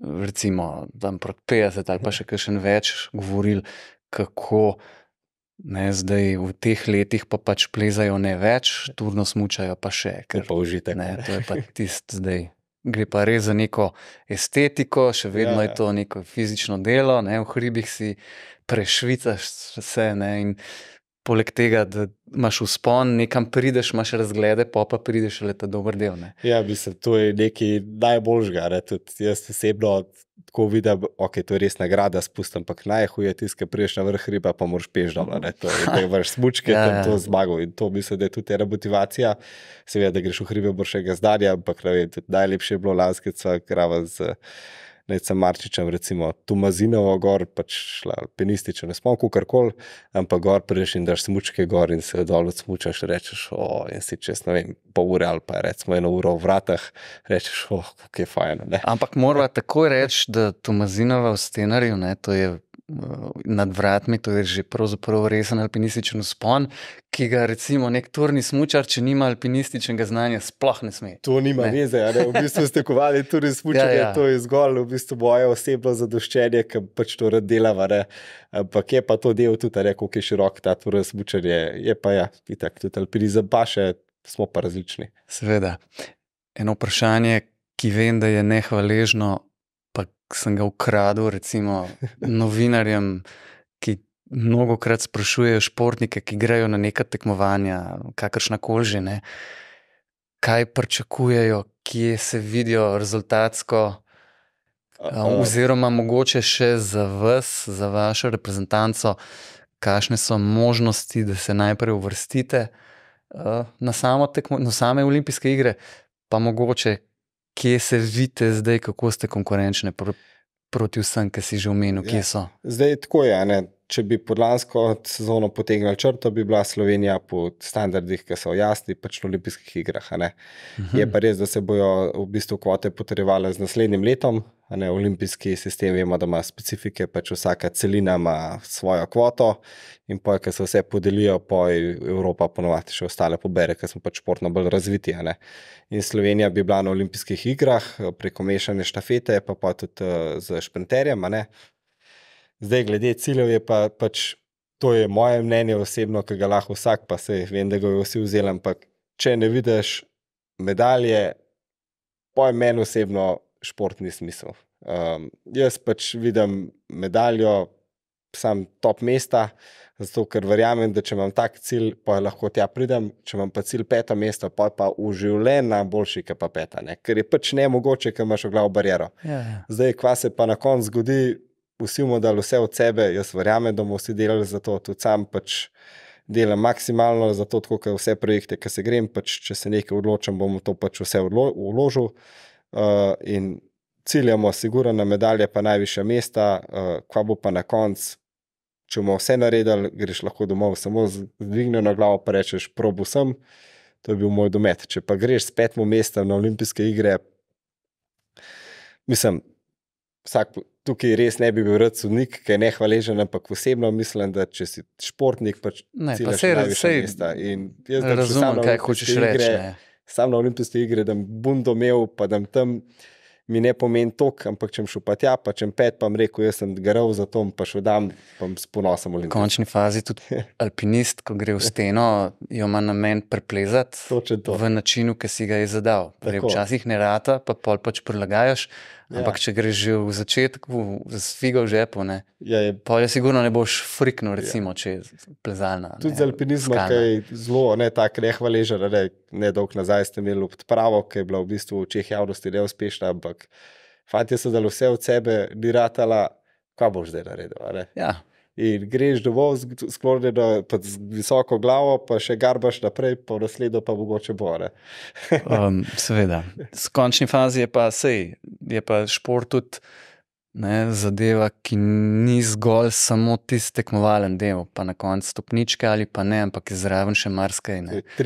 recimo tam proti 50 ali pa še kakšen več, govorili, kako. Ne, zdaj v teh letih pa pač plezajo ne več, turno smučajo pa še. Ker, pa užitek. ne, to je pa tisto zdaj. Gre pa res za neko estetiko, še vedno Ja, ja, je to neko fizično delo, ne, v hribih si prešvicaš vse. Ne, in poleg tega, da imaš uspon, nekam prideš, imaš razglede, pa pa prideš le ta dober del. Ne. Ja, mislim, to je nekaj najboljžga. Ne? Tudi jaz osebno tako vidim, ok, to je res nagrada, spustim, ampak najhuje je tisto, ki priješ na vrh hriba, pa moraš peš dol. ne. To je, da imaš smučke, <laughs> Ja, tam ja. to zmago. In to mislim, da je tudi ena motivacija. Seveda, da greš v hribe boljšega zdanja, ampak ne vem, najlepše je bilo lanske, krava z Necem Marčičem, recimo Tumazinovo gor, pač šla alpinistično, ne spomnim, kar koli, ampak gor priješ in daš smučke gor in se dol odsmučaš, rečeš, o, in si čez, ne vem, pol ure ali pa recimo eno uro v vratah, rečeš, o, kako je fajn. Ne? Ampak moramo takoj reči, da Tomazinova v scenariju, ne, to je nad vratmi, to je že pravzaprav resen alpinističen spon, ki ga recimo nek turni smučar, če nima alpinističnega znanja, sploh ne sme. To nima Ne. veze, a ne? v bistvu ste kovali tudi <laughs> smučanje, Ja, ja, ja. ja. to je zgolj v bistvu moje osebno zadoščenje, ki pač to rad delava. Ne? Ampak je pa to del tudi, koliko je širok ta tvoj smučanje. Je pa ja, itak, tudi alpinizem pa še, smo pa različni. Seveda. Eno vprašanje, ki vem, da je nehvaležno, sem ga ukradel, recimo novinarjem, ki mnogo krat sprašujejo športnike, ki grejo na neka tekmovanja, kakršna koli že. Ne. kaj pričakujejo, kje se vidijo rezultatsko. Uh, Oziroma, mogoče še za vas, za vašo reprezentanco, kakšne so možnosti, da se najprej uvrstite uh, na, samo tekmo, na same olimpijske igre, pa mogoče, kje se vidite zdaj, kako ste konkurenčni pr proti vsem, ki si že omenil, kje so. Zdaj tako je. Ne? Če bi pod lansko sezono potegnili črto, bi bila Slovenija po standardih, ki so jasni, pač na olimpijskih igrah. Uh -huh. Je pa res, da se bodo v bistvu kvote potrjevale z naslednjim letom. Ne, olimpijski sistem vemo, da ima specifike, pač vsaka celina ima svojo kvoto in pa, ker se vse podelijo, pa Evropa ponovadi še ostale pobere, ker smo pač športno bolj razviti. In Slovenija bi bila na olimpijskih igrah preko mešane štafete, pa pa tudi z šprinterjem. Zdaj, glede ciljev, je pa, pač to je moje mnenje osebno, ki ga lahko vsak, pa se vem, da ga je vsi vzeli. Ampak če ne vidiš medalje, pojem meni osebno športni smisel. Um, jaz pač vidim medaljo, sam top mesta, zato ker verjamem, da če imam tak cilj, pa lahko tja pridem. Če imam pa cilj peta mesta, pa pa v življenju boljši, kot pa peta. Ne? Ker je pač ne mogoče, ker imaš v glavu bariero. Ja, ja. Zdaj, kva se pa na koncu zgodi, vsi bomo dali vse od sebe, jaz verjamem, da bomo vsi delali za to, tudi sam pač. Delam maksimalno za to, kot vse projekte, ki se grem. Pač, če se nekaj odločim, bom to pač vse vložil. Uh, in ciljamo, sigurno na medalje, pa najviše mesta, uh, kva bo pa na koncu. Če bomo vse naredili, greš lahko domov, samo z dvignjeno glavo, pa rečeš, probu sem. To je bil moj domet. Če pa greš s petmo mestom na olimpijske igre, mislim, vsak tukaj res ne bi bil rad sodnik, ki je nehvaležen, ampak osebno mislim, da če si športnik, pač Ne, pa bi šel Razumem, kaj hočeš reči. igre, ne. Sam na olimpijske igre, da bom domel, pa da tam mi ne pomeni tok, ampak če šel pa tja, pa če pet, pa rekel, jaz sem garov za to, pa še dam, pa s ponosom V končni fazi tudi <laughs> alpinist, ko gre v steno, jo ima namen preplezati Točno to. v načinu, ki si ga je zadal. Torej, včasih ne rata, pa pol pač prilagajaš, Ja. ampak če greš že v začetku z figo v žepu, ne, Ja, je pol je sigurno ne boš friknil, recimo, če je plezalna. Tudi ne, za alpinizem, skalna. ki je zelo ne, tako nehvaležen. Ne, ne dolgo nazaj ste imeli odpravo, ki je bila v bistvu v očeh javnosti neuspešna, ampak fanti so dali vse od sebe, ni ratala, kaj boš zdaj naredil. ne? Ja, In greš dovolj sklonjeno, pa z visoko glavo, pa še garbaš naprej, pa v naslednjo pa mogoče bore. <laughs> um, seveda. V končni fazi je pa sej, je pa šport tudi ne, zadeva, ki ni zgolj samo tisti tekmovalen del, pa na koncu stopničke ali pa ne, ampak je zraven še marsikaj.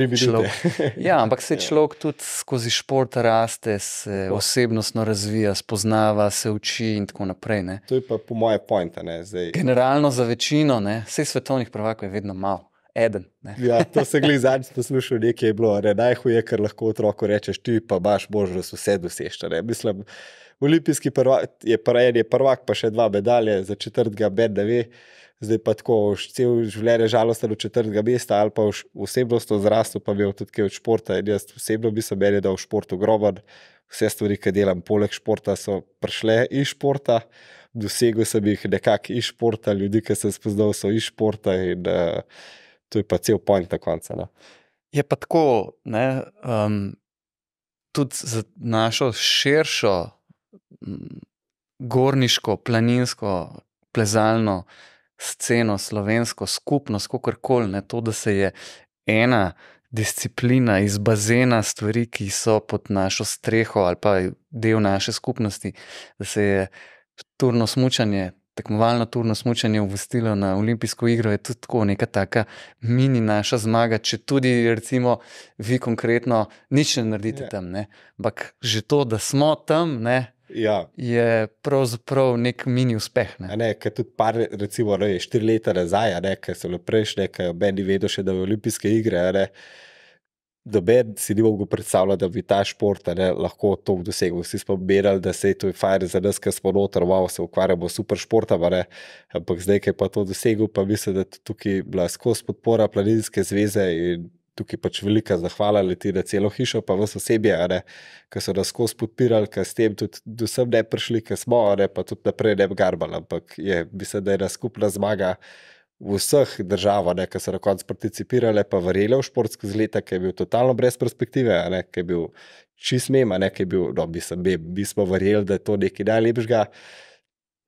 minute. <laughs> Ja, ampak se Ja. človek tudi skozi šport raste, se osebnostno razvija, spoznava, se uči in tako naprej. Ne. To je pa po moje zdaj. Generalno za večino, ne, vseh svetovnih prvakov je vedno malo, eden. Ja, to se glej zadnjič poslušal, nekaj je bilo, ne, najhuje, ker lahko otroku rečeš, ti pa baš možnost vse dosežeš. ne. Mislim, olimpijski prvak je prvi, je prvak, pa še dva medalje, za četrtega ne ve. Zdaj pa tako, cel življenje žalosten do četrtega mesta, ali pa osebnostno zrastel, pa imel tudi kaj od športa. In jaz osebno bi se meni, da v športu groben. Vse stvari, ki delam poleg športa, so prišle iz športa. Dosegel sem jih nekako iz športa, ljudi, ki sem spoznal, so iz športa in uh, to je pa cel point na koncu. No. Je pa tako, ne, um, tudi za našo širšo, gorniško, planinsko, plezalno sceno, slovensko skupnost, kako koli, to, da se je ena disciplina iz bazena stvari, ki so pod našo streho ali pa del naše skupnosti, da se je turno smučanje. Tekmovalno turno smučanje uvrstilo na olimpijsko igro je tudi tako neka taka mini naša zmaga, če tudi, recimo, vi konkretno nič ne naredite Ja. tam. Ne? Ampak že to, da smo tam, ne, Ja, je pravzaprav nek mini uspeh. a Ne? ne, ker tudi par, recimo, ne, štiri leta nazaj, a ne, ker so bile prejšnje, ker meni vedo še, da je olimpijske igre. Ne, Doben si ni mogel predstavljati, da bi ta šport ne, lahko to dosegel. Vsi smo berali, da se je to fajn za nas, ki smo noter, wow, se ukvarjamo s super športom, ne. ampak zdaj, ki je pa to dosegel, pa mislim, da je tukaj bila skozi podpora Planinske zveze in tukaj pač velika zahvala leti na celo hišo, pa vas osebje, ki so nas skozi podpirali, ki s tem tudi do sem ne prišli, ki smo, a ne, pa tudi naprej ne bi garbali, ampak je, mislim, da je ena skupna zmaga vseh državah, ki so na koncu participirale, pa verjele v šport skozi leta, ki je bil totalno brez perspektive, ne, ki je bil čist mema, ki je bil, no, bi, bi, bi smo verjeli, da je to nekaj najlepšega.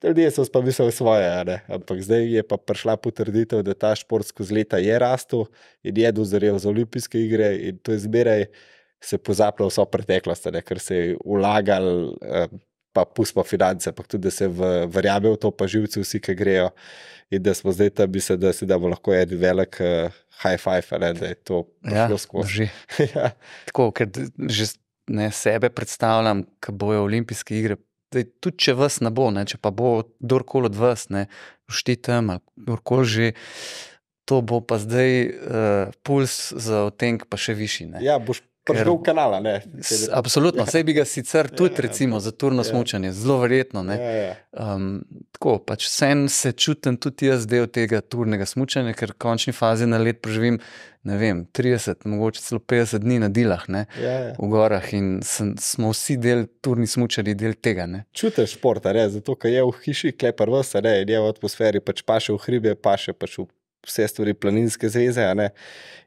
Ljudje so pa mislili svoje, ne. ampak zdaj je pa prišla potrditev, da ta šport skozi leta je rastel in je dozorel za olimpijske igre in to je zmeraj se pozaplo vso preteklost, ne, ker se je ulagal. Eh, pa pustimo finance, pa tudi, da se verjame v to, pa živci vsi, ki grejo. In da smo zdaj tam, mislim, da si damo lahko en velik uh, high five, ne, da je to ja, skozi. <laughs> ja. Tako, ker že ne, sebe predstavljam, ko bojo olimpijske igre. Dej, tudi če vas ne bo, ne, če pa bo kdorkoli od vas, šti tam ali kdorkoli že, to bo pa zdaj uh, puls za otenk, pa še višji. Ne. Ja, boš Prvo v kanala. Ne, absolutno, vse bi ga sicer <laughs> ja, tudi, ja, recimo, za turno ja. smutanje, zelo verjetno. Ja, ja. Um, tako, pač sen se čutim tudi jaz del tega turnega smutanja, ker v končni fazi na let preživim vem, 30, mogoče celo 50 dni na dilah ne, ja, ja. v gorah in sem, smo vsi del turni smutanja, del tega. Čutiš športa, ne, zato ker je v hiši klepar vse, ne, je v atmosferi, pač pa še v hribe, pa še pač v vse stvari planinske zveze, ne?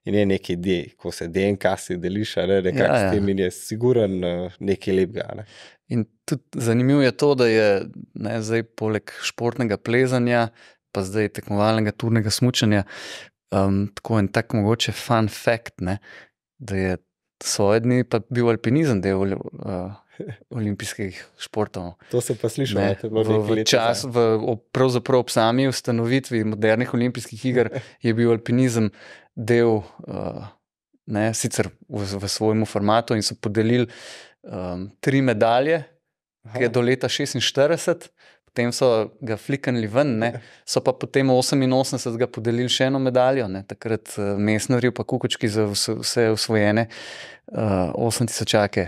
in je nekaj, de, ko se DNK si deliš, ne nekaj ja, ja. s tem in je siguren uh, nekaj lepega. Ne? In tudi zanimivo je to, da je ne, zdaj poleg športnega plezanja, pa zdaj tekmovalnega turnega smučanja, um, tako en tak mogoče fun fact, ne, da je svoje dni pa bil alpinizem del. Uh, olimpijskih športov. To se pa sliši, da je bilo v času, pravzaprav ob sami ustanovitvi modernih olimpijskih iger, je bil alpinizem del, uh, ne, sicer v, v svojem formatu, in so podelili um, tri medalje, ki je do leta 46. Potem so ga fliknili ven, ne. so pa potem 88 ga podelili še eno medaljo, ne. takrat uh, mesnari, pa kukočki za vse, usvojene, uh, 8000 čake.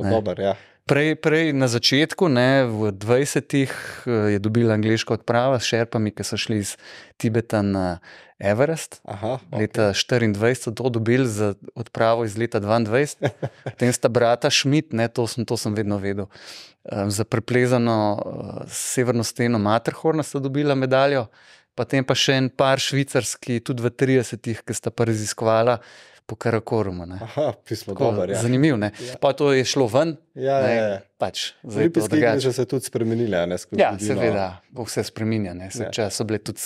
Dober, ja. Prej, prej na začetku, ne, v 20-ih, eh, je dobila angliška odprava s šerpami, ki so šli iz Tibeta na Everest. Aha, okay. Leta 24 so to dobili za odpravo iz leta 22. <laughs> Potem sta brata ne, to, sem, to sem vedno vedel. Eh, za preplezano uh, severno steno Materhorna sta dobila medaljo, potem pa še en par švicarski, tudi v 30-ih, ki sta pa raziskovala po Karakorumu. Ja. Zanimivo. Ja. Pa to je šlo ven. Ja, ne, ja, ja. Pač, Olimpijske igre so se tudi spremenile. Ne, ja, seveda, vse spremenja. Ja. so bile tudi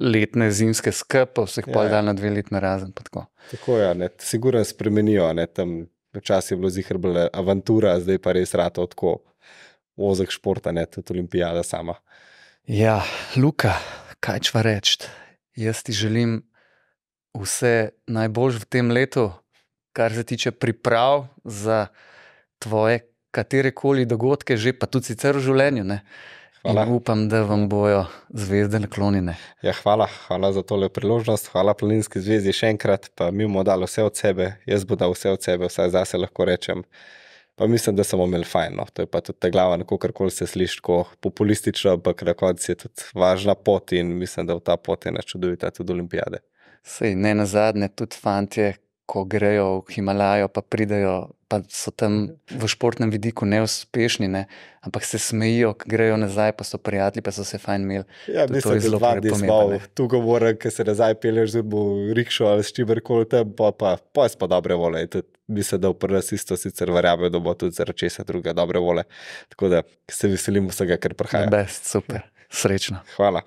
letne zimske skrpe, vseh ja. pol dan na dve letne razen. Tako, tako je, ja, sigurno spremenijo. Ne, tam včasih je bilo zihar bila avantura, zdaj pa res rado tako ozek športa, ne tudi olimpijada sama. Ja, Luka, kaj čva reči? Jaz ti želim vse najboljše v tem letu, kar se tiče priprav za tvoje katere koli dogodke, že pa tudi sicer v življenju. Upam, da vam bojo zvezde naklonjene. Ja, hvala, hvala za tole priložnost, hvala Planinski zvezi še enkrat, pa mi bomo dali vse od sebe, jaz bom dal vse od sebe, vsaj zase lahko rečem. Pa mislim, da smo imeli fajn. No. To je pa tudi ta glava, kako koli se sliši, tako populistično, ampak na koncu je tudi važna pot in mislim, da v ta pot je načudovita tudi olimpijade. Sej, ne na zadnje, tudi fanti, ko grejo v Himalajo, pa pridejo, pa so tam v športnem vidiku neuspešni, ne? ampak se smejijo, grejo nazaj, pa so prijatelji, pa so se fajn imeli. Ja, mislim, to je zelo pomembno. Tu govorim, ker se nazaj peleš z rikšo ali s čimerkoli tam, pa pa, pa je pa dobre vole. Mislim, da v prvem isto sicer verjame, da bo tudi zaradi česa druga dobre vole. Tako da se veselim vsega, kar prihaja. Best, super, srečno. Hvala.